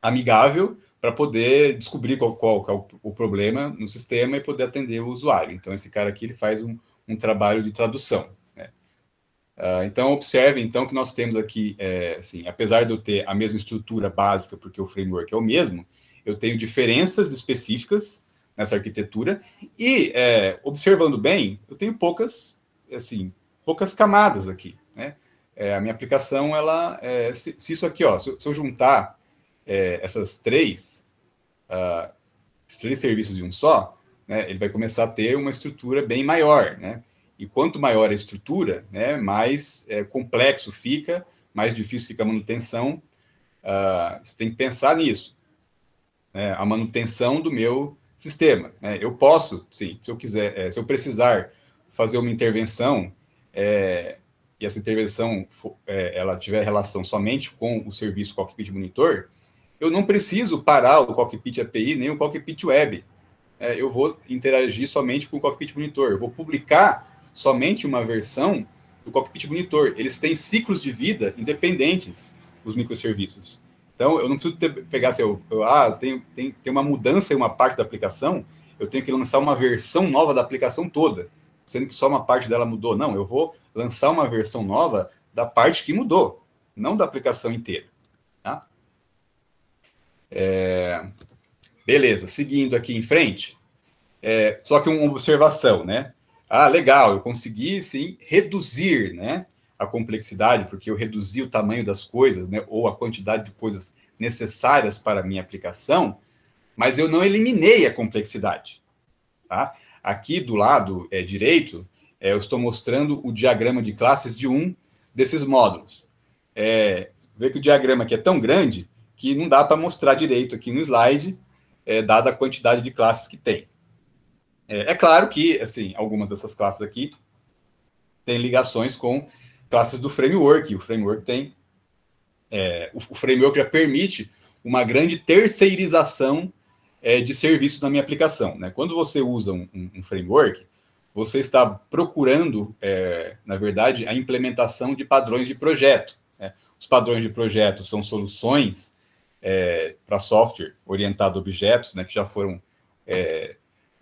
amigável para poder descobrir qual, qual, qual, é o problema no sistema e poder atender o usuário. Então, esse cara aqui ele faz um, um trabalho de tradução. Né? Uh, então, observe então que nós temos aqui, é, assim, apesar de eu ter a mesma estrutura básica, porque o framework é o mesmo, eu tenho diferenças específicas nessa arquitetura e, é, observando bem, eu tenho poucas, assim, poucas camadas aqui, né? É, a minha aplicação, ela, é, se, se, isso aqui, ó, se, se eu juntar é, essas três, uh, três serviços de um só, né, ele vai começar a ter uma estrutura bem maior, né? E quanto maior a estrutura, né, mais é, complexo fica, mais difícil fica a manutenção. Uh, você tem que pensar nisso. Né, a manutenção do meu sistema. Né? Eu posso, sim, se eu quiser, é, se eu precisar fazer uma intervenção é, e essa intervenção é, ela tiver relação somente com o serviço Cockpit Monitor, eu não preciso parar o Cockpit API nem o Cockpit Web. É, eu vou interagir somente com o Cockpit Monitor. Eu vou publicar somente uma versão do Cockpit Monitor. Eles têm ciclos de vida independentes, os microserviços. Então, eu não preciso ter, pegar assim, eu, eu, ah, tem, tem, tem uma mudança em uma parte da aplicação, eu tenho que lançar uma versão nova da aplicação toda sendo que só uma parte dela mudou. Não, eu vou lançar uma versão nova da parte que mudou, não da aplicação inteira. Tá? É... Beleza, seguindo aqui em frente, é... só que uma observação, né? Ah, legal, eu consegui, sim, reduzir, né? A complexidade, porque eu reduzi o tamanho das coisas, né? Ou a quantidade de coisas necessárias para a minha aplicação, mas eu não eliminei a complexidade, tá? Aqui do lado é, direito, é, eu estou mostrando o diagrama de classes de um desses módulos. É, vê que o diagrama aqui é tão grande que não dá para mostrar direito aqui no slide, é, dada a quantidade de classes que tem. É, é, claro que, assim, algumas dessas classes aqui têm ligações com classes do framework. O framework tem... É, o, framework já permite uma grande terceirização é, de serviços na minha aplicação. Né? Quando você usa um, um framework, você está procurando, é, na verdade, a implementação de padrões de projeto. Né? Os padrões de projeto são soluções é, para software orientado a objetos, né, que já foram é,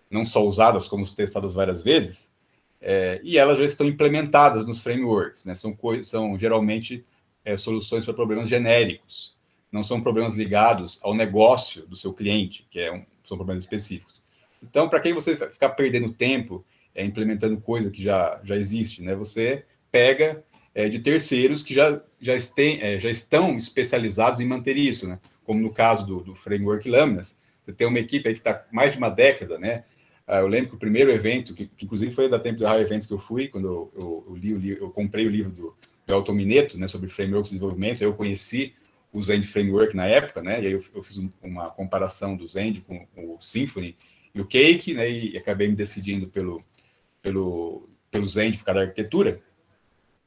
não só usadas, como testadas várias vezes, é, e elas já estão implementadas nos frameworks. Né? São, são geralmente é, soluções para problemas genéricos, não são problemas ligados ao negócio do seu cliente, que é um, são problemas específicos. Então, para quem você ficar perdendo tempo é, implementando coisa que já, já existe, né? Você pega é, de terceiros que já, já, estem, é, já estão especializados em manter isso, né? Como no caso do, do framework Laminas, você tem uma equipe que está mais de uma década, né? Ah, eu lembro que o primeiro evento, que, que inclusive foi da Tempo de High Events que eu fui, quando eu, eu, eu li o livro, eu comprei o livro do, do Elton Mineto, né, sobre frameworks de desenvolvimento, eu conheci o Zend Framework na época, né, e aí eu, eu fiz um, uma comparação do Zend com, o Symfony e o Cake, né, e acabei me decidindo pelo, pelo, pelo Zend por causa da arquitetura.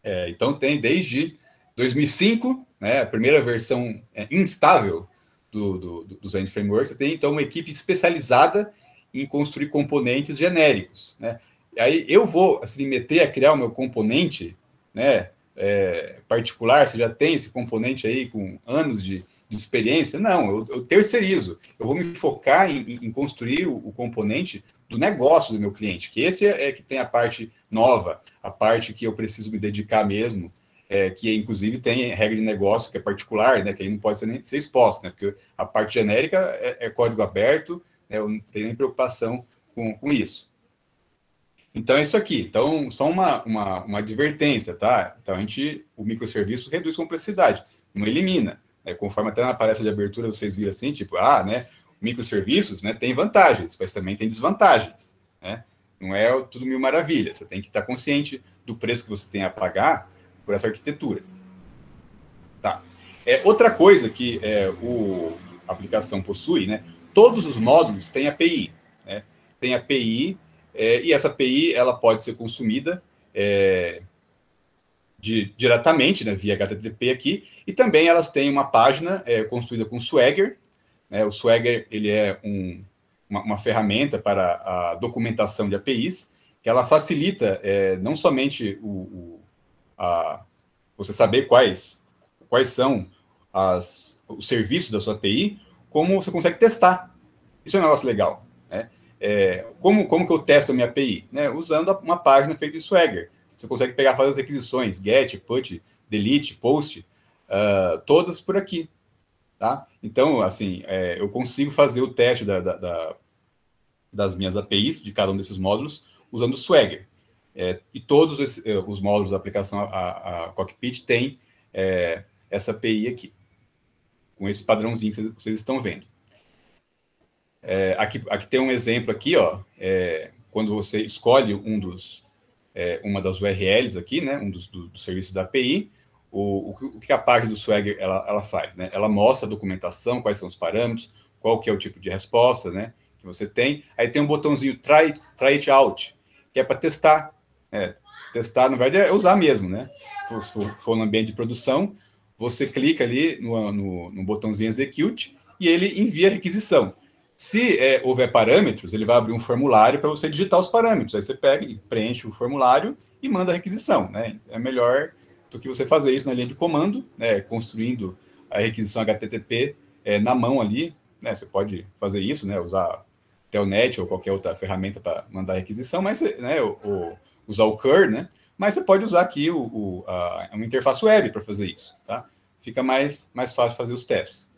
É, então tem desde 2005, né, a primeira versão é, instável do, do, do Zend Framework, você tem então uma equipe especializada em construir componentes genéricos, né? E aí eu vou assim, meter a criar o meu componente, né? É, particular, você já tem esse componente aí com anos de, de experiência? Não, eu, eu, terceirizo. Eu vou me focar em, em construir o, o, componente do negócio do meu cliente, que esse é, é, que tem a parte nova, a parte que eu preciso me dedicar mesmo, é, que inclusive tem regra de negócio que é particular, né, que aí não pode ser nem ser exposto, né, porque a parte genérica é, é código aberto? Eu não tenho nem preocupação com, com isso. Então, é isso aqui. Então, só uma, uma, uma advertência, tá? Então, a gente, o microserviço reduz complexidade, não elimina. Né? Conforme até na palestra de abertura vocês viram assim, tipo, ah, né? Microserviços né, tem vantagens, mas também tem desvantagens, né? Não é tudo mil maravilhas. Você tem que estar consciente do preço que você tem a pagar por essa arquitetura. Tá. É, outra coisa que é, o, a aplicação possui, né? Todos os módulos têm API. Né? Tem API, é, e essa API ela pode ser consumida é, de, diretamente né, via HTTP aqui, e também elas têm uma página é, construída com Swagger. Né? O Swagger ele é um, uma, uma, ferramenta para a documentação de APIs, que ela facilita é, não somente o, o a, você saber quais, quais são as, os serviços da sua API, como você consegue testar. Isso é um negócio legal. Né? É, como, como que eu testo a minha API? Né? Usando uma página feita em Swagger. Você consegue pegar fazer as requisições, get, put, delete, post, uh, todas por aqui. Tá? Então, assim, é, eu consigo fazer o teste da, da, da, das minhas APIs, de cada um desses módulos, usando Swagger. É, e todos esses, eh, os módulos da aplicação a, a Cockpit têm é, essa API aqui com esse padrãozinho que vocês estão vendo. É, aqui, aqui tem um exemplo aqui, ó, é, quando você escolhe um dos, é, uma das URLs aqui, né, um dos, do, do serviços da API, o, o, o, que a parte do Swagger ela, ela faz, né? Ela mostra a documentação, quais são os parâmetros, qual que é o tipo de resposta, né, que você tem. Aí tem um botãozinho try, try it out, que é para testar. É, testar, na verdade, é usar mesmo, né? Se for, for no ambiente de produção, você clica ali no, no, no botãozinho execute e ele envia a requisição. Se é, houver parâmetros, ele vai abrir um formulário para você digitar os parâmetros. Aí você pega e preenche o formulário e manda a requisição. Né? É melhor do que você fazer isso na linha de comando, né? construindo a requisição HTTP é, na mão ali. Né? Você pode fazer isso, né? usar Telnet ou qualquer outra ferramenta para mandar a requisição, mas né, o, o, usar o CUR, né? Mas você pode usar aqui o, o a, uma interface web para fazer isso, tá? Fica mais, mais fácil fazer os testes.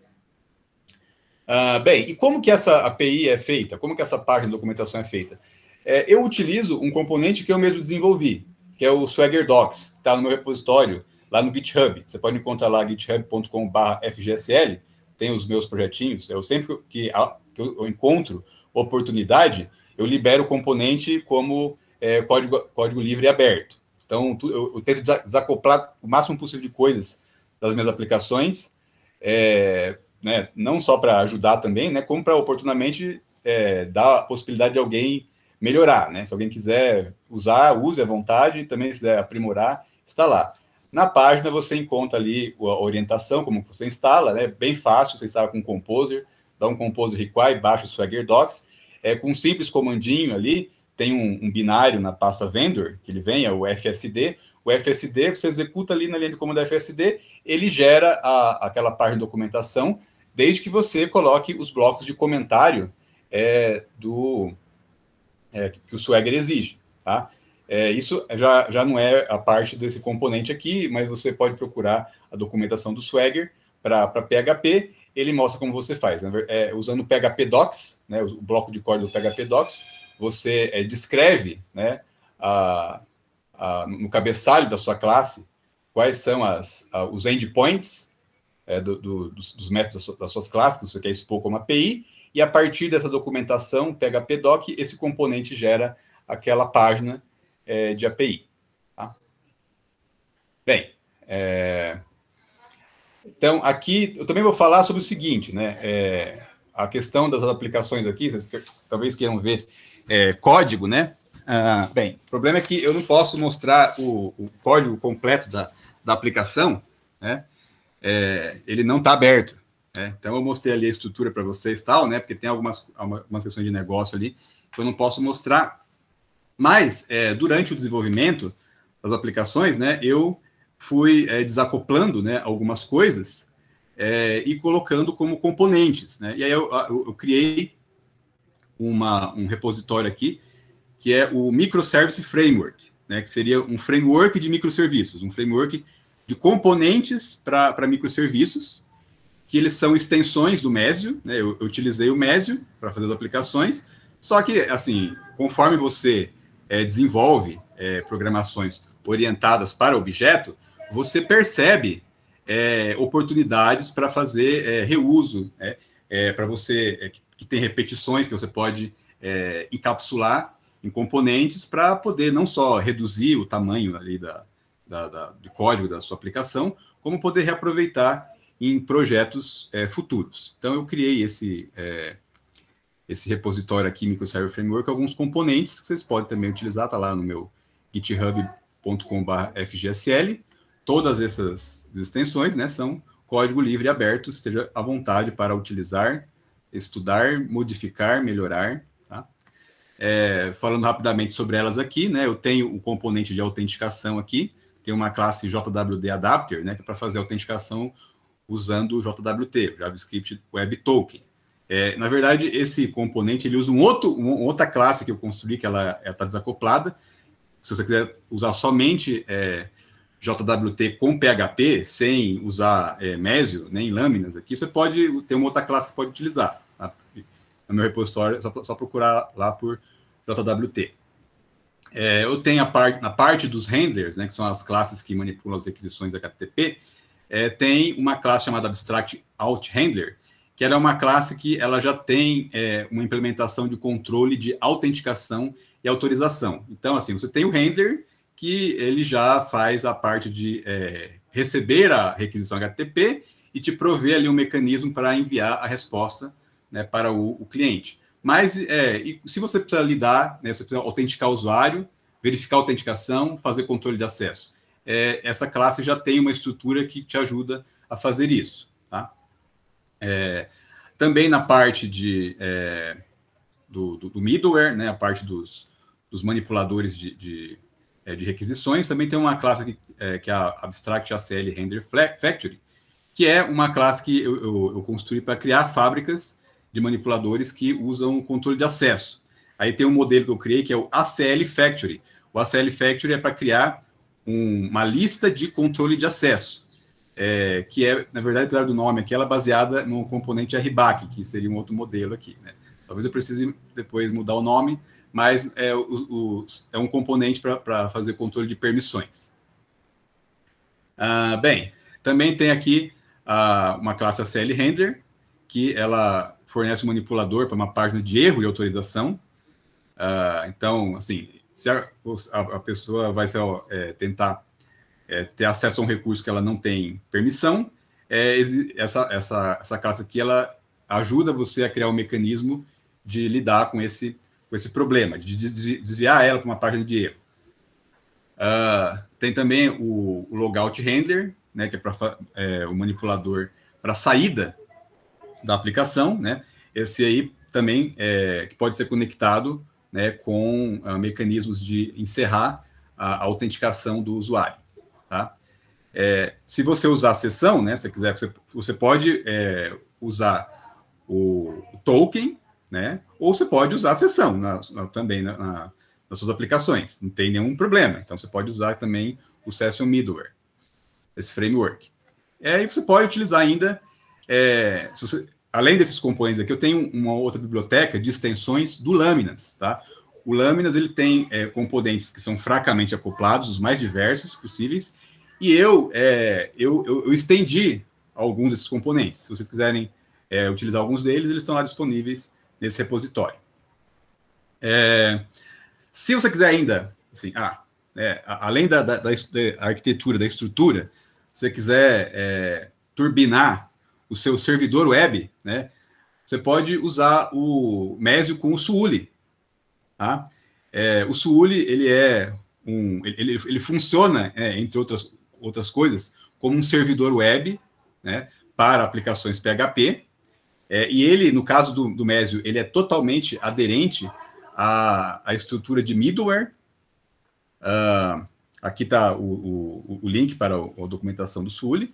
Uh, bem, e como que essa API é feita? Como que essa página de documentação é feita? É, eu utilizo um componente que eu mesmo desenvolvi, que é o Swagger Docs, que está no meu repositório, lá no GitHub. Você pode encontrar lá github.com/fgsl, tem os meus projetinhos. Eu sempre que, que eu encontro oportunidade, eu libero o componente como é, código, código livre e aberto. Então, eu, eu, tento desacoplar o máximo possível de coisas das minhas aplicações, é, né, não só para ajudar também, né, como para oportunamente é, dar a possibilidade de alguém melhorar. Né? Se alguém quiser usar, use à vontade, também se quiser aprimorar, está lá. Na página você encontra ali a orientação, como você instala, né? Bem fácil, você instala com o Composer, dá um Composer Require, baixa o Swagger Docs, é, com um simples comandinho ali, tem um, um, binário na pasta vendor, que ele vem, é o FSD. O FSD, você executa ali na linha de comando FSD, ele gera a, aquela parte de documentação, desde que você coloque os blocos de comentário é, do é, que o Swagger exige. Tá? É, isso já, já não é a parte desse componente aqui, mas você pode procurar a documentação do Swagger para PHP. Ele mostra como você faz. Né? É, usando o PHP Docs, né, o bloco de código do PHP Docs, você é, descreve né, a, a, no cabeçalho da sua classe quais são as, a, os endpoints é, do, do, dos, dos, métodos das suas classes que você quer expor como API, e a partir dessa documentação PHP Doc, esse componente gera aquela página é, de API. Tá? Bem, é, então aqui eu também vou falar sobre o seguinte, né? A questão das aplicações aqui, vocês talvez queiram ver é, código, né? Ah, bem, o problema é que eu não posso mostrar o, o código completo da, da aplicação, né? É, ele não está aberto. Né? Então, eu mostrei ali a estrutura para vocês tal, né? Porque tem algumas, algumas questões de negócio ali que eu não posso mostrar. Mas, é, durante o desenvolvimento das aplicações, né? Eu fui é, desacoplando né, algumas coisas é, e colocando como componentes. Né? E aí eu, eu, eu, criei uma, um repositório aqui, que é o Microservice Framework, né, que seria um framework de microserviços, um framework de componentes para microserviços, que eles são extensões do Mésio, né? Eu, eu utilizei o Mésio para fazer as aplicações, só que, assim, conforme você é, desenvolve é, programações orientadas para objeto, você percebe é, oportunidades para fazer é, reuso, né? É, para você é, que, tem repetições que você pode encapsular em componentes para poder não só reduzir o tamanho ali da, da, da, do código da sua aplicação, como poder reaproveitar em projetos é, futuros. Então, eu criei esse, é, esse repositório aqui, Microservice Framework, alguns componentes que vocês podem também utilizar, está lá no meu github.com.br Todas essas extensões né, são código livre e aberto, esteja à vontade para utilizar, estudar, modificar, melhorar. Tá? É, falando rapidamente sobre elas aqui, né, eu tenho o componente de autenticação aqui, tem uma classe JWD Adapter, né, que é para fazer autenticação usando o JWT, JavaScript Web Token. É, na verdade, esse componente ele usa um outro, uma outra classe que eu construí, que ela está desacoplada. Se você quiser usar somente é, JWT com PHP, sem usar é, Mésio, nem lâminas aqui, você pode ter uma outra classe que pode utilizar. Tá? No meu repositório, é só, só procurar lá por JWT. É, eu tenho a parte, na parte dos renders, né, que são as classes que manipulam as requisições HTTP, é, tem uma classe chamada Abstract Out Handler, que ela é uma classe que ela já tem é, uma implementação de controle de autenticação e autorização. Então, assim, você tem o render, que ele já faz a parte de é, receber a requisição HTTP e te prover ali um mecanismo para enviar a resposta né, para o, o cliente. Mas é, se você precisa lidar, né, você precisa autenticar o usuário, verificar a autenticação, fazer controle de acesso. É, essa classe já tem uma estrutura que te ajuda a fazer isso. Tá? É, também na parte de, é, do, do, do, middleware, né, a parte dos, dos manipuladores de, de, é, de, requisições, também tem uma classe que, é, que é a Abstract ACL Render Factory, que é uma classe que eu, eu, eu construí para criar fábricas de manipuladores que usam controle de acesso. Aí tem um modelo que eu criei que é o ACL Factory. O ACL Factory é para criar um, uma lista de controle de acesso, é, que é, na verdade, apesar do nome aqui, ela é baseada no componente RBAC, que seria um outro modelo aqui. Né? Talvez eu precise depois mudar o nome, mas é, o, o, é um componente para fazer controle de permissões. Ah, bem, também tem aqui ah, uma classe ACL Render, que ela fornece um manipulador para uma página de erro de autorização. Uh, então, assim, se a, a, a pessoa vai é, tentar é, ter acesso a um recurso que ela não tem permissão, é, essa, essa, essa classe aqui, ela ajuda você a criar um mecanismo de lidar com esse, com esse problema, de desviar ela para uma página de erro. Uh, tem também o, o logout render, né, que é para é, o manipulador para saída da aplicação, né? Esse aí também é, que pode ser conectado né, com uh, mecanismos de encerrar a, a, autenticação do usuário. Tá? É, se você usar a sessão, né, se quiser, você, você pode é, usar o, o, token, né, ou você pode usar a sessão na, na, também na, nas suas aplicações, não tem nenhum problema. Então, você pode usar também o Session Middleware, esse framework. E aí você pode utilizar ainda, é, você, além desses componentes aqui, eu tenho uma outra biblioteca de extensões do Laminas, tá? O Laminas, ele tem é, componentes que são fracamente acoplados, os mais diversos possíveis, e eu, é, eu, eu, eu, estendi alguns desses componentes. Se vocês quiserem é, utilizar alguns deles, eles estão lá disponíveis nesse repositório. É, se você quiser ainda, assim, ah, é, além da, da, da, arquitetura, da estrutura, se você quiser é, turbinar o seu servidor web, né, você pode usar o Mésio com o Suuli. Tá? É, o Suuli, ele é um, ele, ele funciona, é, entre outras, outras coisas, como um servidor web, né, para aplicações PHP, é, e ele, no caso do, do Mésio, ele é totalmente aderente à, à estrutura de middleware. Uh, aqui está o, o, o, link para a, documentação do Sully.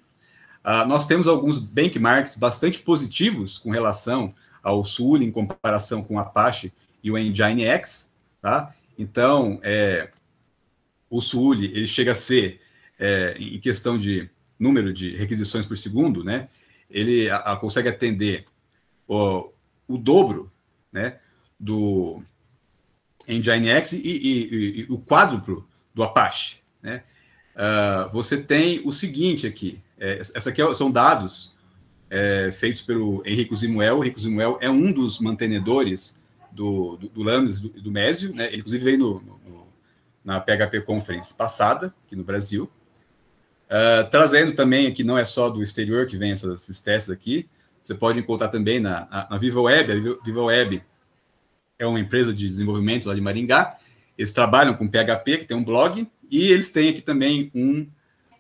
Uh, nós temos alguns benchmarks bastante positivos com relação ao Sully em comparação com o Apache e o Nginx, tá? Então, é, o Sully, ele chega a ser, é, em questão de número de requisições por segundo, né? Ele a, a consegue atender o, o dobro né, do Nginx e, e, e, o quádruplo do Apache. Né? Uh, você tem o seguinte aqui, é, essa aqui é, são dados é, feitos pelo Henrico Zimuel. O Henrico Zimuel é um dos mantenedores do, do, do Lambda do, do Mésio, né? ele inclusive veio no, no, na PHP Conference passada, aqui no Brasil, uh, trazendo também aqui, não é só do exterior que vem essas, esses testes aqui, você pode encontrar também na, na, na Viva Web. A Viva Web é uma empresa de desenvolvimento lá de Maringá. Eles trabalham com PHP, que tem um blog, e eles têm aqui também um,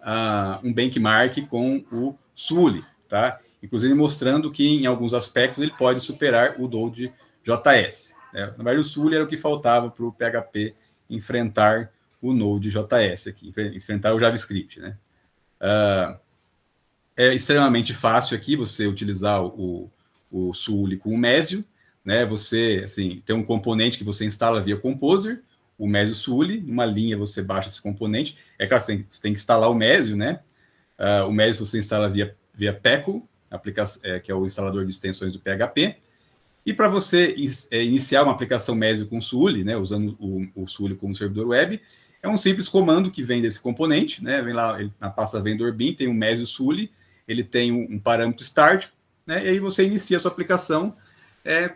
uh, um benchmark com o Sully, tá? Inclusive mostrando que em alguns aspectos ele pode superar o Node JS. Né? Na verdade, o Sully era o que faltava para o PHP enfrentar o Node.js aqui, enfrentar o JavaScript, né? Uh, é extremamente fácil aqui você utilizar o, o Suuli com o Mésio, né? Você, assim, tem um componente que você instala via Composer, o Mésio Suuli, numa linha você baixa esse componente. É claro, você tem, você tem que instalar o Mésio, né? Uh, o Mésio você instala via, via Peco, é, que é o instalador de extensões do PHP. E para você é, iniciar uma aplicação Mésio com Suuli, né, usando o, o Suuli como servidor web, é um simples comando que vem desse componente, né? Vem lá ele, na pasta vendor bin, tem o Mésio Suuli, ele tem um, parâmetro start, né, e aí você inicia a sua aplicação é,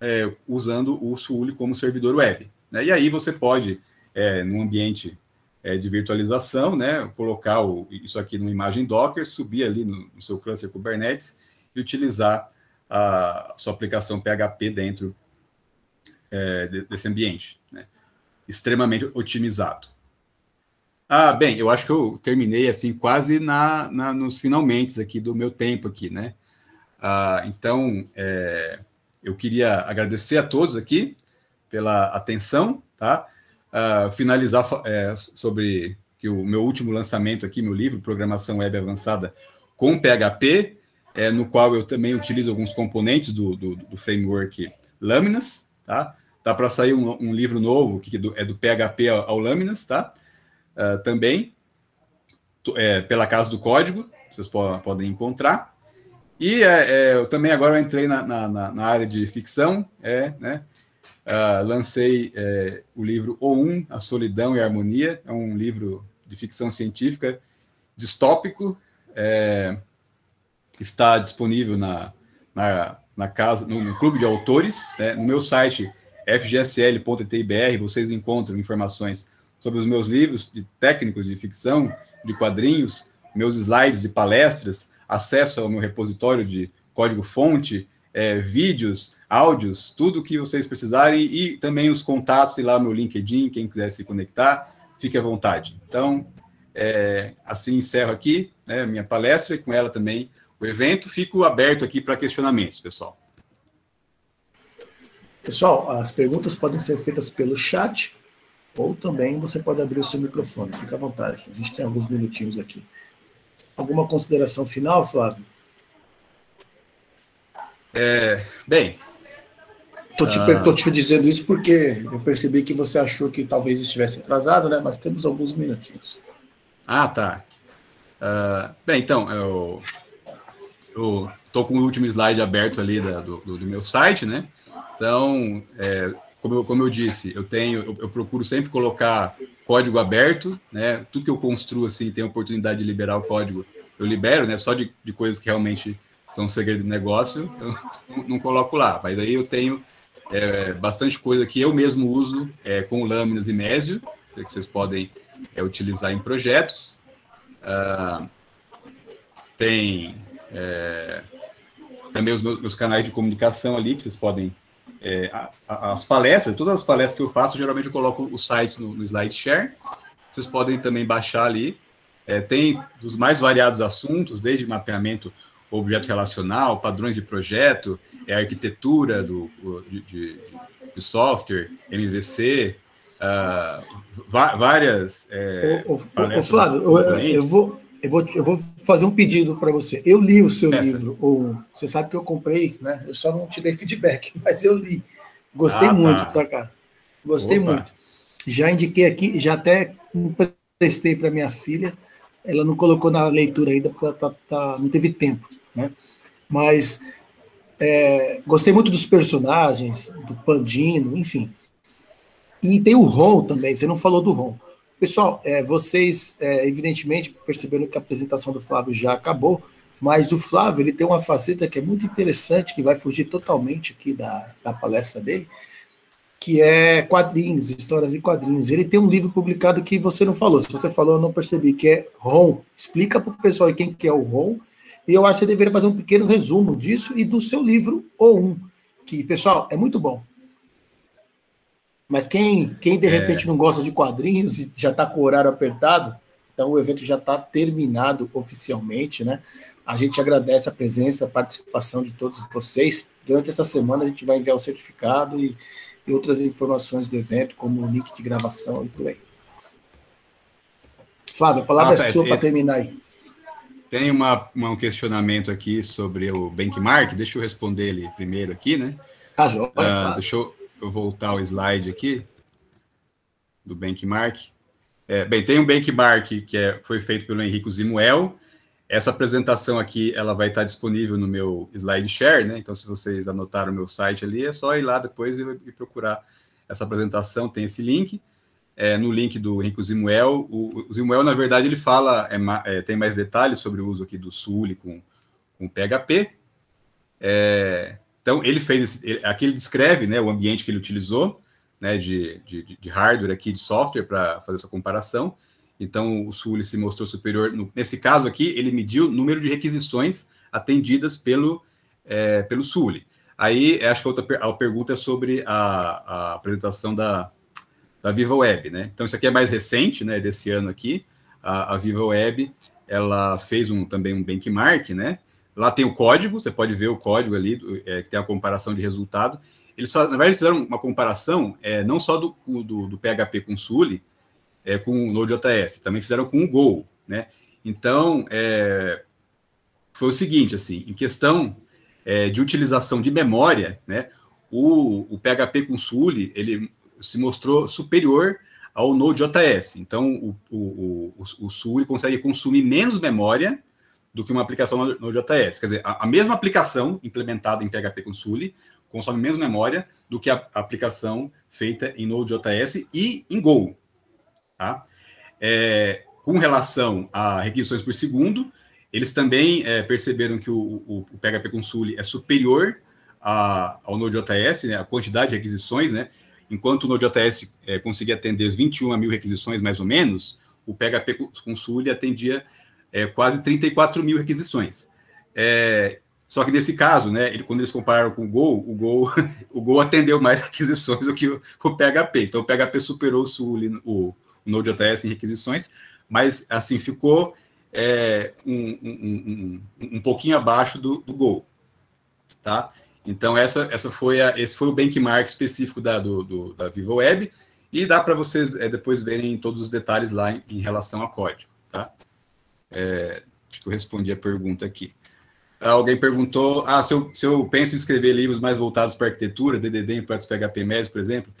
é, usando o Suuli como servidor web. Né, e aí você pode, é, num ambiente é, de virtualização, né, colocar o, isso aqui numa imagem Docker, subir ali no, no seu cluster Kubernetes e utilizar a sua aplicação PHP dentro é, desse ambiente, né, extremamente otimizado. Ah, bem, eu acho que eu terminei assim quase na, na nos finalmente aqui do meu tempo aqui, né? Ah, então, é, eu queria agradecer a todos aqui pela atenção, tá? Ah, finalizar é, sobre que o meu último lançamento aqui, meu livro, Programação Web Avançada com PHP, é, no qual eu também utilizo alguns componentes do, do, do framework Laminas, tá? Tá para sair um, um, livro novo que é do, é do PHP ao, ao Laminas, tá? Uh, também, é, pela Casa do Código, vocês po podem encontrar. E é, é, eu também agora entrei na, na, na, área de ficção, é, né? Uh, lancei é, o livro O1, A Solidão e a Harmonia, é um livro de ficção científica distópico, é, está disponível na, na, na casa, no, no, clube de autores, né? no meu site fgsl.tibr, vocês encontram informações sobre os meus livros de técnicos de ficção, de quadrinhos, meus slides de palestras, acesso ao meu repositório de código-fonte, é, vídeos, áudios, tudo que vocês precisarem e também os contatos, lá, meu LinkedIn, quem quiser se conectar, fique à vontade. Então, é, assim encerro aqui né, minha palestra e com ela também o evento. Fico aberto aqui para questionamentos, pessoal. Pessoal, as perguntas podem ser feitas pelo chat ou também você pode abrir o seu microfone, fica à vontade. A gente tem alguns minutinhos aqui. Alguma consideração final, Flávio? É, bem, Estou te, ah. te dizendo isso porque eu percebi que você achou que talvez estivesse atrasado, né? Mas temos alguns minutinhos. Ah, tá. Uh, bem, então, eu estou com o último slide aberto ali da, do, do, meu site, né? Então, é, como, eu, como eu disse, eu tenho, eu, eu, procuro sempre colocar código aberto, né? Tudo que eu construo assim, tem a oportunidade de liberar o código, eu libero, né? Só de, de coisas que realmente são segredo do negócio, eu não, não coloco lá. Mas aí eu tenho é, bastante coisa que eu mesmo uso é, com lâminas e mésio, que vocês podem é, utilizar em projetos. Uh, tem é, também os meus, meus, canais de comunicação ali, que vocês podem. É, a, a, as palestras, todas as palestras que eu faço, geralmente eu coloco os sites no, no SlideShare. Vocês podem também baixar ali. É, tem dos mais variados assuntos, desde mapeamento objeto relacional, padrões de projeto, é arquitetura do, de, de, de software, MVC, uh, várias. É, ô, ô, Flávio, eu, eu, vou, eu, vou, eu vou fazer um pedido para você. Eu li o seu livro, ou você sabe que eu comprei, né? Eu só não te dei feedback, mas eu li. Gostei ah, muito, tá. tá, cara? Gostei Opa. muito. Já indiquei aqui, já até emprestei para minha filha. Ela não colocou na leitura ainda, porque ela tá, tá, não teve tempo, né? Mas é, gostei muito dos personagens, do Pandino, enfim. E tem o Ron também, você não falou do Ron. Pessoal, é, vocês, é, evidentemente, perceberam que a apresentação do Flávio já acabou, mas o Flávio ele tem uma faceta que é muito interessante, que vai fugir totalmente aqui da, da palestra dele, que é quadrinhos, histórias em quadrinhos. Ele tem um livro publicado que você não falou. Se você falou, eu não percebi, que é Ron. Explica para o pessoal quem que é o Ron. E eu acho que você deveria fazer um pequeno resumo disso e do seu livro, ou um, que, pessoal, é muito bom. Mas quem, quem de é. repente não gosta de quadrinhos e já está com o horário apertado, então o evento já está terminado oficialmente, né? A gente agradece a presença, a participação de todos vocês. Durante essa semana a gente vai enviar o certificado e, e outras informações do evento, como o link de gravação e por aí. Flávio, a palavra ah, é sua para terminar aí. Tem uma, uma, um questionamento aqui sobre o benchmark, deixa eu responder ele primeiro aqui, né? Tá, joia, uh, claro. Deixa eu eu voltar o slide aqui do benchmark. É, bem, tem um benchmark que é, foi feito pelo Henrique Zimuel. Essa apresentação aqui ela vai estar disponível no meu SlideShare, né? Então, se vocês anotaram o meu site ali, é só ir lá depois e, e procurar essa apresentação, tem esse link. É, no link do Henrique Zimuel, o, o Zimuel, na verdade, ele fala, é, é, tem mais detalhes sobre o uso aqui do Suli com, com PHP. É, então, ele fez, ele, aqui ele descreve né, o ambiente que ele utilizou, né, de, de, de hardware aqui, de software, para fazer essa comparação. Então, o Sully se mostrou superior. No, nesse caso aqui, ele mediu o número de requisições atendidas pelo, é, pelo Sully. Aí, acho que a outra a pergunta é sobre a, a apresentação da, da Viva Web, né? Então, isso aqui é mais recente, né, desse ano aqui. A, a Viva Web, ela fez um, também um benchmark, né? Lá tem o código, você pode ver o código ali, é, que tem a comparação de resultado. Eles, na verdade, fizeram uma comparação é, não só do, do, do, PHP com Sully, é, com o Node.js, também fizeram com o Go, né? Então, é, foi o seguinte, assim, em questão é, de utilização de memória, né, o, o PHP com Sully, ele se mostrou superior ao Node.js. Então, o, o, o, o consegue consumir menos memória do que uma aplicação no. Quer dizer, a, a, mesma aplicação implementada em PHP com Sully consome menos memória do que a, a aplicação feita em Node.js e em Go. Tá? É, com relação a requisições por segundo, eles também é, perceberam que o, o, o, PHP com Sully é superior a, ao Node.js, né, a quantidade de requisições, né? Enquanto o Node.js é, conseguia atender 21 mil requisições, mais ou menos, o PHP com Sully atendia é, quase 34 mil requisições. É, só que nesse caso, né, ele, quando eles compararam com o Go, o Go, o Go atendeu mais requisições do que o, o PHP. Então, o PHP superou o, o, o Node.js em requisições, mas, assim, ficou é, um, um, um, um, pouquinho abaixo do, do Go, tá? Então, essa, essa foi a, esse foi o benchmark específico da, do, do da Vivo Web, e dá para vocês é, depois verem todos os detalhes lá em, em relação a código? É, acho que eu respondi a pergunta aqui. Alguém perguntou, ah, se eu, se eu penso em escrever livros mais voltados para arquitetura, DDD em projetos PHP Mesh, por exemplo,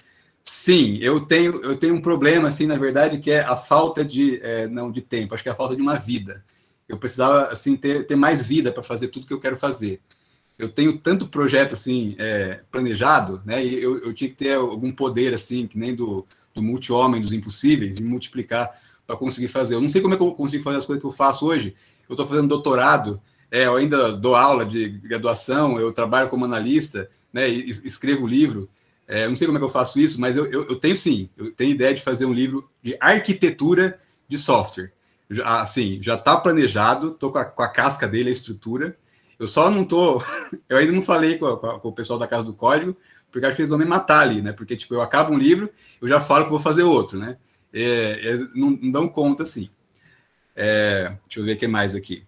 sim, eu tenho, eu tenho um problema, assim, na verdade, que é a falta de, é, não de tempo, acho que é a falta de uma vida. Eu precisava, assim, ter, ter mais vida para fazer tudo que eu quero fazer. Eu tenho tanto projeto, assim, é, planejado, né, e eu, eu tinha que ter algum poder, assim, que nem do, do multi-homem dos impossíveis, de multiplicar para conseguir fazer. Eu não sei como é que eu consigo fazer as coisas que eu faço hoje. Eu estou fazendo doutorado, é, eu ainda dou aula de graduação, eu trabalho como analista, né, escrevo livro. É, não sei como é que eu faço isso, mas eu, eu, eu, tenho sim, eu tenho ideia de fazer um livro de arquitetura de software. Já, assim, já está planejado, estou com, com, a casca dele, a estrutura. Eu só não estou, eu ainda não falei com, a, com, o pessoal da Casa do Código, porque acho que eles vão me matar ali, né? Porque, tipo, eu acabo um livro, eu já falo que vou fazer outro, né? É, é, não, não, dão conta, assim. É, deixa eu ver o que mais aqui.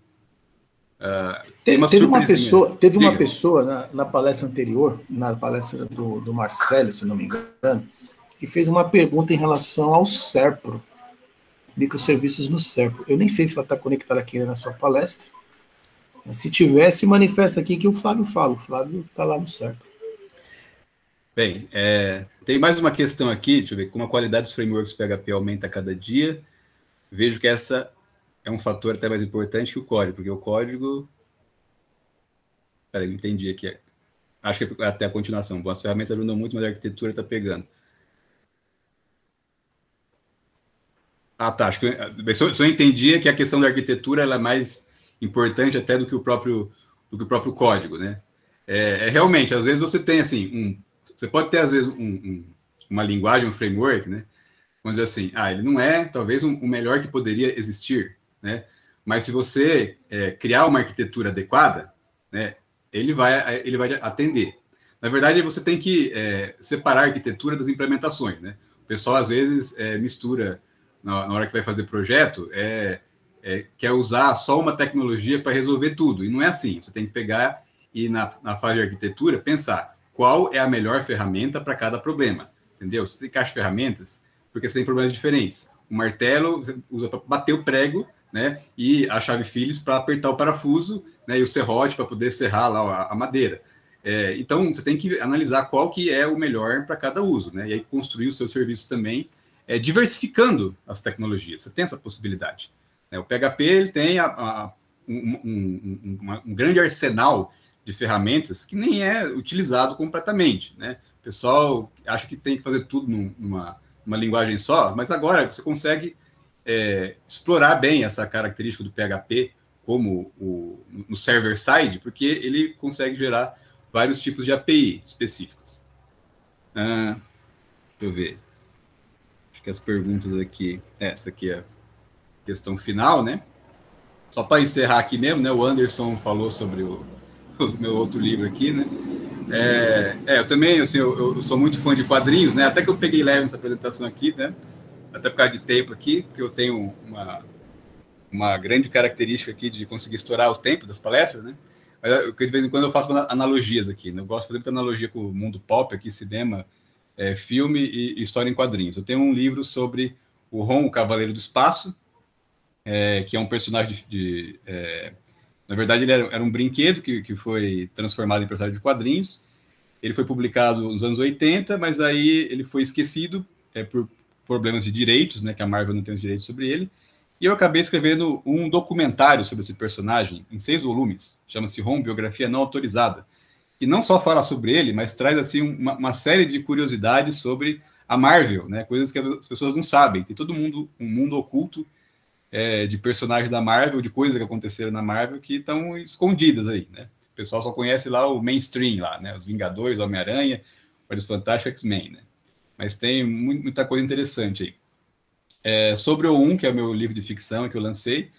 Uh, teve, teve uma pessoa, teve uma pessoa na, na, palestra anterior, na palestra do, do Marcelo, se não me engano, que fez uma pergunta em relação ao SERPRO, microserviços no SERPRO. Eu nem sei se ela está conectada aqui na sua palestra. Se tiver, se manifesta aqui que o Flávio fala. O Flávio está lá no SERPRO. Bem, é, tem mais uma questão aqui, deixa eu ver, como a qualidade dos frameworks PHP aumenta a cada dia. Vejo que essa é um fator até mais importante que o código, porque o código. Peraí, não entendi aqui. Acho que é até a continuação. Bom, as ferramentas ajudam muito, mas a arquitetura está pegando. Ah, tá. Acho que eu, só, só entendia que a questão da arquitetura ela é mais importante até do que o próprio, do que o próprio código, né? É, é realmente, às vezes você tem assim, um, você pode ter às vezes um, um, uma linguagem, um framework, né? Vamos dizer assim, ah, ele não é talvez o melhor que poderia existir, né? Mas se você é, criar uma arquitetura adequada, né, ele vai ele vai atender. Na verdade, você tem que é, separar a arquitetura das implementações, né? O pessoal às vezes é, mistura na, na, hora que vai fazer projeto, é, é quer usar só uma tecnologia para resolver tudo. E não é assim. Você tem que pegar e na, na fase de arquitetura pensar qual é a melhor ferramenta para cada problema, entendeu? Você tem caixa de ferramentas porque você tem problemas diferentes. O martelo você usa para bater o prego né? E a chave Phillips para apertar o parafuso, né? E o serrote para poder serrar lá a, madeira. É, então você tem que analisar qual que é o melhor para cada uso, né? E aí construir o seu serviço também, é, diversificando as tecnologias. Você tem essa possibilidade. Né? O PHP ele tem a, a, um, um, um, um, grande arsenal de ferramentas que nem é utilizado completamente, né? O pessoal acha que tem que fazer tudo numa, numa linguagem só, mas agora você consegue é, explorar bem essa característica do PHP como o, no server side, porque ele consegue gerar vários tipos de API específicas. Ah, deixa eu ver. Acho que as perguntas aqui. Essa aqui é a questão final, né? Só para encerrar aqui mesmo, né? O Anderson falou sobre o, meu outro livro aqui, né? É, é eu também, assim, eu, eu, sou muito fã de quadrinhos, né? Até que eu peguei leve nessa apresentação aqui, né? até por causa de tempo aqui, porque eu tenho uma, uma grande característica aqui de conseguir estourar os tempos das palestras, né? Mas eu, de vez em quando eu faço analogias aqui, né? Eu gosto de fazer muita analogia com o mundo pop aqui, cinema, é, filme e, história em quadrinhos. Eu tenho um livro sobre o Ron, o Cavaleiro do Espaço, é, que é um personagem de... de é, na verdade, ele era, era, um brinquedo que, que foi transformado em personagem de quadrinhos. Ele foi publicado nos anos 80, mas aí ele foi esquecido é, por problemas de direitos, né, que a Marvel não tem os direitos sobre ele. E eu acabei escrevendo um documentário sobre esse personagem, em seis volumes, chama-se Ron, Biografia Não Autorizada, que não só fala sobre ele, mas traz assim uma, uma, série de curiosidades sobre a Marvel, né, coisas que as pessoas não sabem. Tem todo mundo, um mundo oculto é, de personagens da Marvel, de coisas que aconteceram na Marvel que estão escondidas aí, né? O pessoal só conhece lá o mainstream lá, né? Os Vingadores, Homem-Aranha, Olhos Fantásticos, X-Men, né? mas tem muita coisa interessante aí. É, sobre o 1, que é o meu livro de ficção que eu lancei,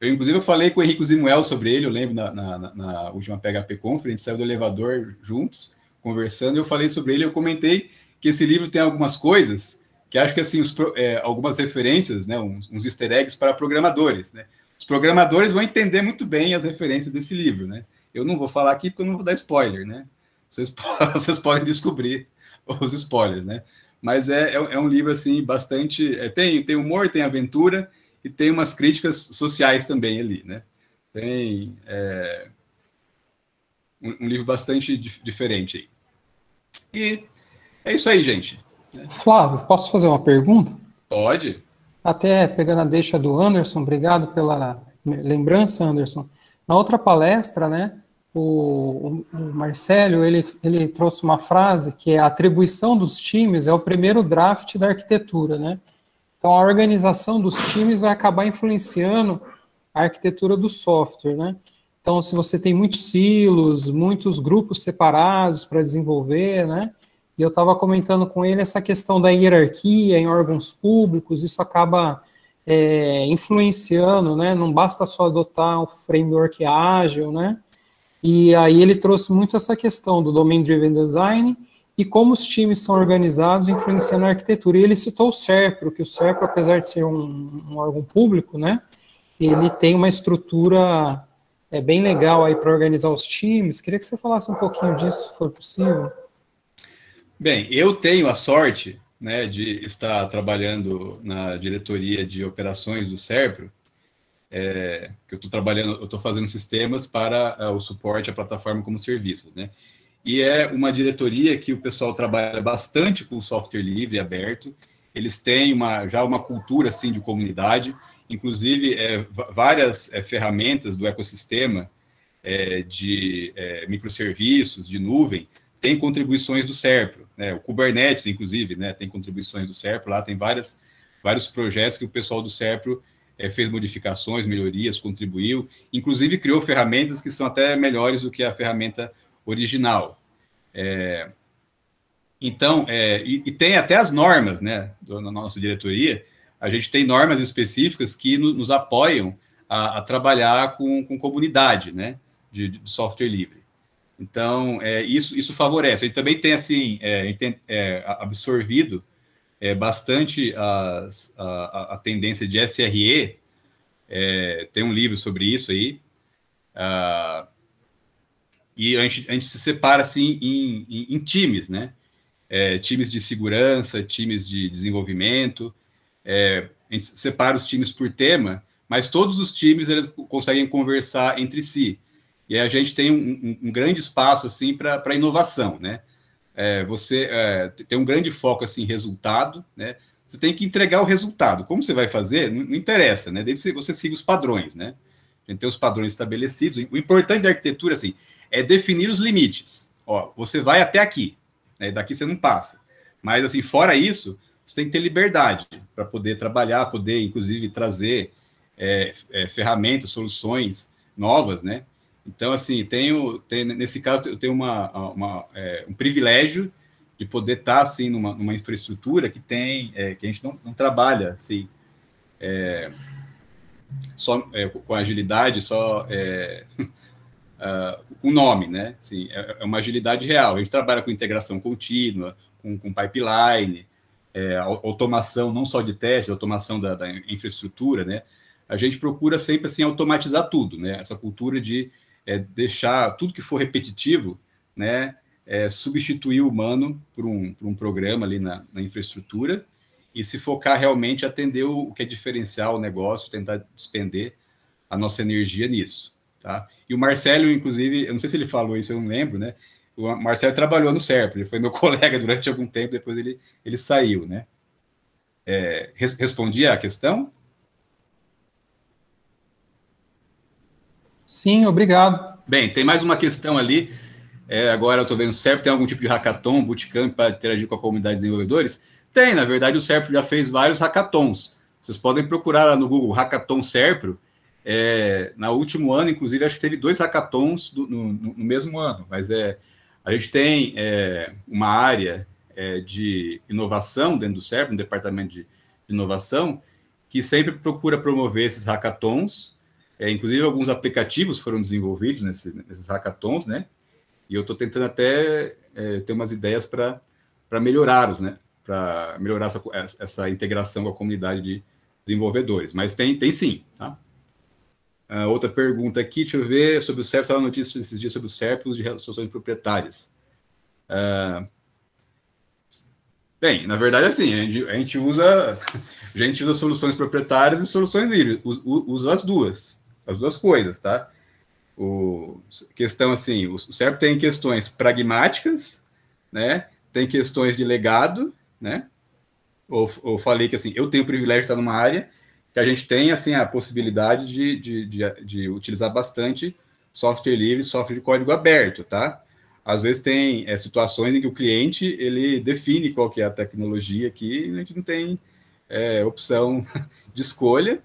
eu inclusive eu falei com o Henrique Zimuel sobre ele, eu lembro na, na, na última PHP Conference, saiu do elevador juntos, conversando, eu falei sobre ele, eu comentei que esse livro tem algumas coisas que acho que assim, os, é, algumas referências, né, uns, uns easter eggs para programadores, né? Os programadores vão entender muito bem as referências desse livro, né? Eu não vou falar aqui porque eu não vou dar spoiler, né? Vocês, vocês podem descobrir os spoilers, né? mas é, é, é um livro assim bastante é, tem tem humor, tem aventura e tem umas críticas sociais também ali, né? Tem é, um, um livro bastante diferente aí. E é isso aí, gente. Flávio, posso fazer uma pergunta? Pode. Até pegando a deixa do Anderson, obrigado pela lembrança, Anderson. Na outra palestra, né, o, o, Marcelo, ele, ele trouxe uma frase que é a atribuição dos times é o primeiro draft da arquitetura, né? Então, a organização dos times vai acabar influenciando a arquitetura do software, né? Então, se você tem muitos silos, muitos grupos separados para desenvolver, né? E eu estava comentando com ele essa questão da hierarquia em órgãos públicos, isso acaba é, influenciando, né? Não basta só adotar um framework ágil, né? E aí ele trouxe muito essa questão do Domain Driven Design e como os times são organizados influenciando a arquitetura. E ele citou o SERPRO, que o SERPRO, apesar de ser um, um órgão público, né? Ele tem uma estrutura é bem legal aí para organizar os times. Queria que você falasse um pouquinho disso, se for possível. Bem, eu tenho a sorte né, de estar trabalhando na diretoria de operações do SERPRO, é, que eu estou trabalhando, eu estou fazendo sistemas para é, o suporte à plataforma como serviço, né? E é uma diretoria que o pessoal trabalha bastante com software livre, aberto. Eles têm uma, já uma cultura assim de comunidade, inclusive é, várias é, ferramentas do ecossistema é, de é, microserviços, de nuvem, tem contribuições do SERPRO, né? O Kubernetes, inclusive, né, tem contribuições do SERPRO, lá tem várias, vários projetos que o pessoal do SERPRO é, fez modificações, melhorias, contribuiu, inclusive criou ferramentas que são até melhores do que a ferramenta original. É, então, é, e, e, tem até as normas, né, do, na nossa diretoria, a gente tem normas específicas que no, nos apoiam a, a, trabalhar com, com comunidade, né, de, de software livre. Então, é, isso, isso favorece. A gente também tem, assim, é, é, absorvido é, bastante as, a, a, tendência de SRE, é, tem um livro sobre isso aí, uh, e a gente, a gente, se separa assim em, em, em times, né? É, times de segurança, times de desenvolvimento, a gente separa os times por tema, mas todos os times eles conseguem conversar entre si. E a gente tem um, um, grande espaço assim para inovação, né? é, você é, tem um grande foco assim, em resultado, né? Você tem que entregar o resultado. Como você vai fazer, não, não interessa, né? Desde que você siga os padrões, né? A gente tem os padrões estabelecidos. O importante da arquitetura, assim, é definir os limites. Ó, você vai até aqui, né? Daqui você não passa. Mas, assim, fora isso, você tem que ter liberdade para poder trabalhar, poder, inclusive, trazer é, é, ferramentas, soluções novas, né? Então, assim, tenho, tenho nesse caso, eu tenho uma, uma é, um privilégio de poder estar, assim, numa, numa infraestrutura que tem, é, que a gente não, não trabalha, assim, é, só é, com agilidade, só uh, com nome, né? Assim, é, é, uma agilidade real. A gente trabalha com integração contínua, com, com pipeline, automação não só de teste, automação da, da, infraestrutura, né? A gente procura sempre assim automatizar tudo, né? Essa cultura de é, deixar tudo que for repetitivo, né, é, substituir o humano por um, por um programa ali na, na infraestrutura e se focar realmente atender o, que é diferencial o negócio, tentar despender a nossa energia nisso, tá? E o Marcelo, inclusive, eu não sei se ele falou isso, eu não lembro, né? O Marcelo trabalhou no SERP, ele foi meu colega durante algum tempo, depois ele, ele saiu, né? É, respondi a questão? Sim, obrigado. Bem, tem mais uma questão ali. É, agora eu estou vendo o SERP tem algum tipo de hackathon, bootcamp para interagir com a comunidade de desenvolvedores? Tem, na verdade, o SERP já fez vários hackathons. Vocês podem procurar lá no Google Hackathon SERPRO. É, no último ano, inclusive, acho que teve dois hackathons do, no, no, mesmo ano, mas é, a gente tem é, uma área é, de inovação dentro do SERP, um departamento de, de inovação, que sempre procura promover esses hackathons é, inclusive, alguns aplicativos foram desenvolvidos nesses, nesses hackathons, né? E eu estou tentando até é, ter umas ideias para melhorá-los, né? Para melhorar essa, essa integração com a comunidade de desenvolvedores. Mas tem, tem sim, tá? Uh, outra pergunta aqui, deixa eu ver, sobre o CERP, estava notícia esses dias sobre o CERP de soluções proprietárias. Uh, bem, na verdade, assim, a gente, a gente, usa a gente usa soluções proprietárias e soluções livres, usa as duas as duas coisas, tá? o questão assim, o CERP tem questões pragmáticas, né? Tem questões de legado, né? Ou, ou falei que assim, eu tenho o privilégio de estar numa área que a gente tem assim a possibilidade de, de, de, de utilizar bastante software livre, software de código aberto, tá? Às vezes tem é, situações em que o cliente ele define qual que é a tecnologia aqui, e a gente não tem é, opção de escolha.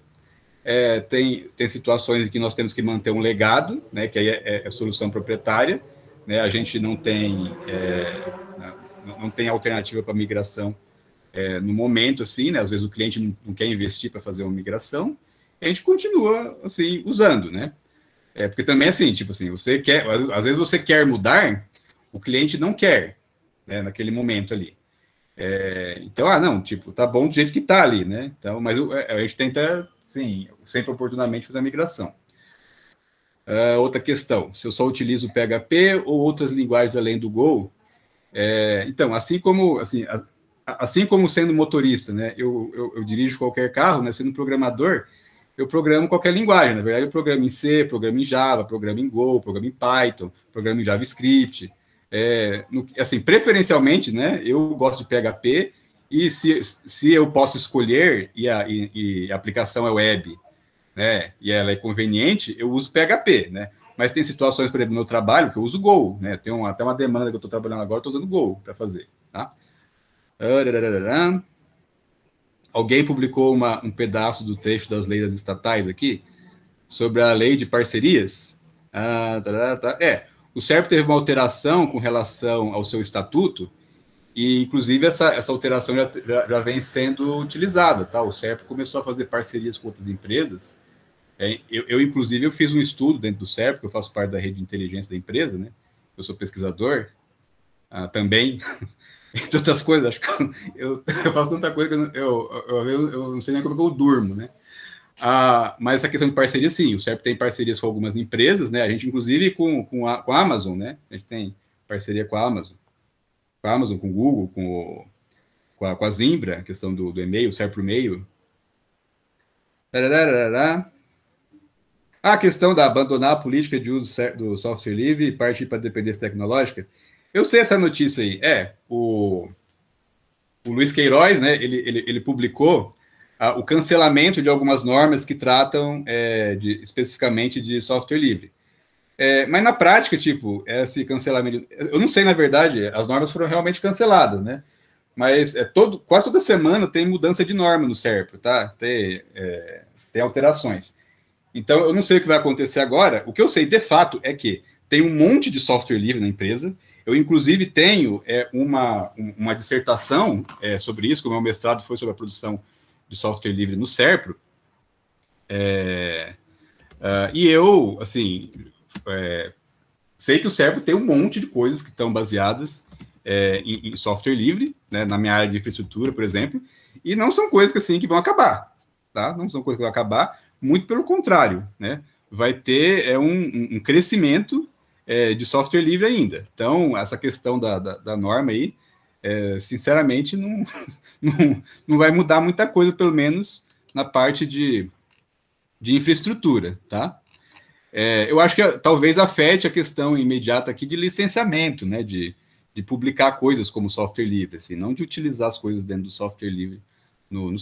É, tem, tem situações em que nós temos que manter um legado, né, que aí é, é, é solução proprietária, né, a gente não tem, é, não tem alternativa para migração é, no momento, assim, né, às vezes o cliente não, quer investir para fazer uma migração, a gente continua, assim, usando, né, é, porque também, assim, tipo assim, você quer, às vezes você quer mudar, o cliente não quer, né, naquele momento ali. É, então, ah, não, tipo, tá bom do jeito que tá ali, né? Então, mas a gente tenta, sim, sempre oportunamente fazer a migração. Uh, outra questão, se eu só utilizo PHP ou outras linguagens além do Go, é, então, assim como, assim, a, assim como sendo motorista, né, eu, eu, eu, dirijo qualquer carro, né, sendo programador, eu programo qualquer linguagem, na verdade eu programo em C, programo em Java, programo em Go, programo em Python, programo em JavaScript, é, no, assim, preferencialmente, né, eu gosto de PHP, e se, se eu posso escolher e a, e, e a aplicação é web, né, e ela é conveniente, eu uso PHP, né, mas tem situações, por exemplo, no meu trabalho, que eu uso Go, né, tem uma, até uma demanda que eu estou trabalhando agora, estou usando Go para fazer, tá? Alguém publicou uma, um pedaço do texto das leis estatais aqui, sobre a lei de parcerias. Ah, tá. É, o SERP teve uma alteração com relação ao seu estatuto, e inclusive essa, essa alteração já, já, vem sendo utilizada, tá? O SERP começou a fazer parcerias com outras empresas. É, eu, eu, inclusive, eu fiz um estudo dentro do SERP, que eu faço parte da rede de inteligência da empresa, né? Eu sou pesquisador ah, também, entre outras coisas, acho que eu, eu faço tanta coisa que eu, eu, eu, eu não sei nem como eu durmo, né? Ah, mas essa questão de parceria, sim, o SERP tem parcerias com algumas empresas, né? A gente, inclusive, com, com, a, com a Amazon, né? A gente tem parceria com a Amazon, com a Amazon, com o Google, com, o, com, a, com a Zimbra, a questão do, do e-mail, SERP por e-mail. A questão da abandonar a política de uso do software livre e partir para a dependência tecnológica. Eu sei essa notícia aí. É, o, o Luiz Queiroz, né? Ele, ele, ele publicou o cancelamento de algumas normas que tratam é, de, especificamente de software livre. É, mas na prática, tipo, esse cancelamento. Eu não sei, na verdade, as normas foram realmente canceladas, né? Mas é todo, quase toda semana tem mudança de norma no SERPRO, tá? Tem, é, tem alterações. Então, eu não sei o que vai acontecer agora. O que eu sei de fato é que tem um monte de software livre na empresa. Eu, inclusive, tenho é, uma, uma dissertação é, sobre isso, que o meu mestrado foi sobre a produção de software livre no Serpro. É, uh, e eu, assim, é, sei que o Serpro tem um monte de coisas que estão baseadas é, em, em, software livre, né, na minha área de infraestrutura, por exemplo, e não são coisas que, assim, que vão acabar, tá? Não são coisas que vão acabar, muito pelo contrário, né? Vai ter é, um, um crescimento é, de software livre ainda. Então, essa questão da, da, da norma aí, é, sinceramente, não, não, não vai mudar muita coisa, pelo menos na parte de, de infraestrutura, tá? É, eu acho que talvez afete a questão imediata aqui de licenciamento, né? De, de publicar coisas como software livre, assim, não de utilizar as coisas dentro do software livre no, no.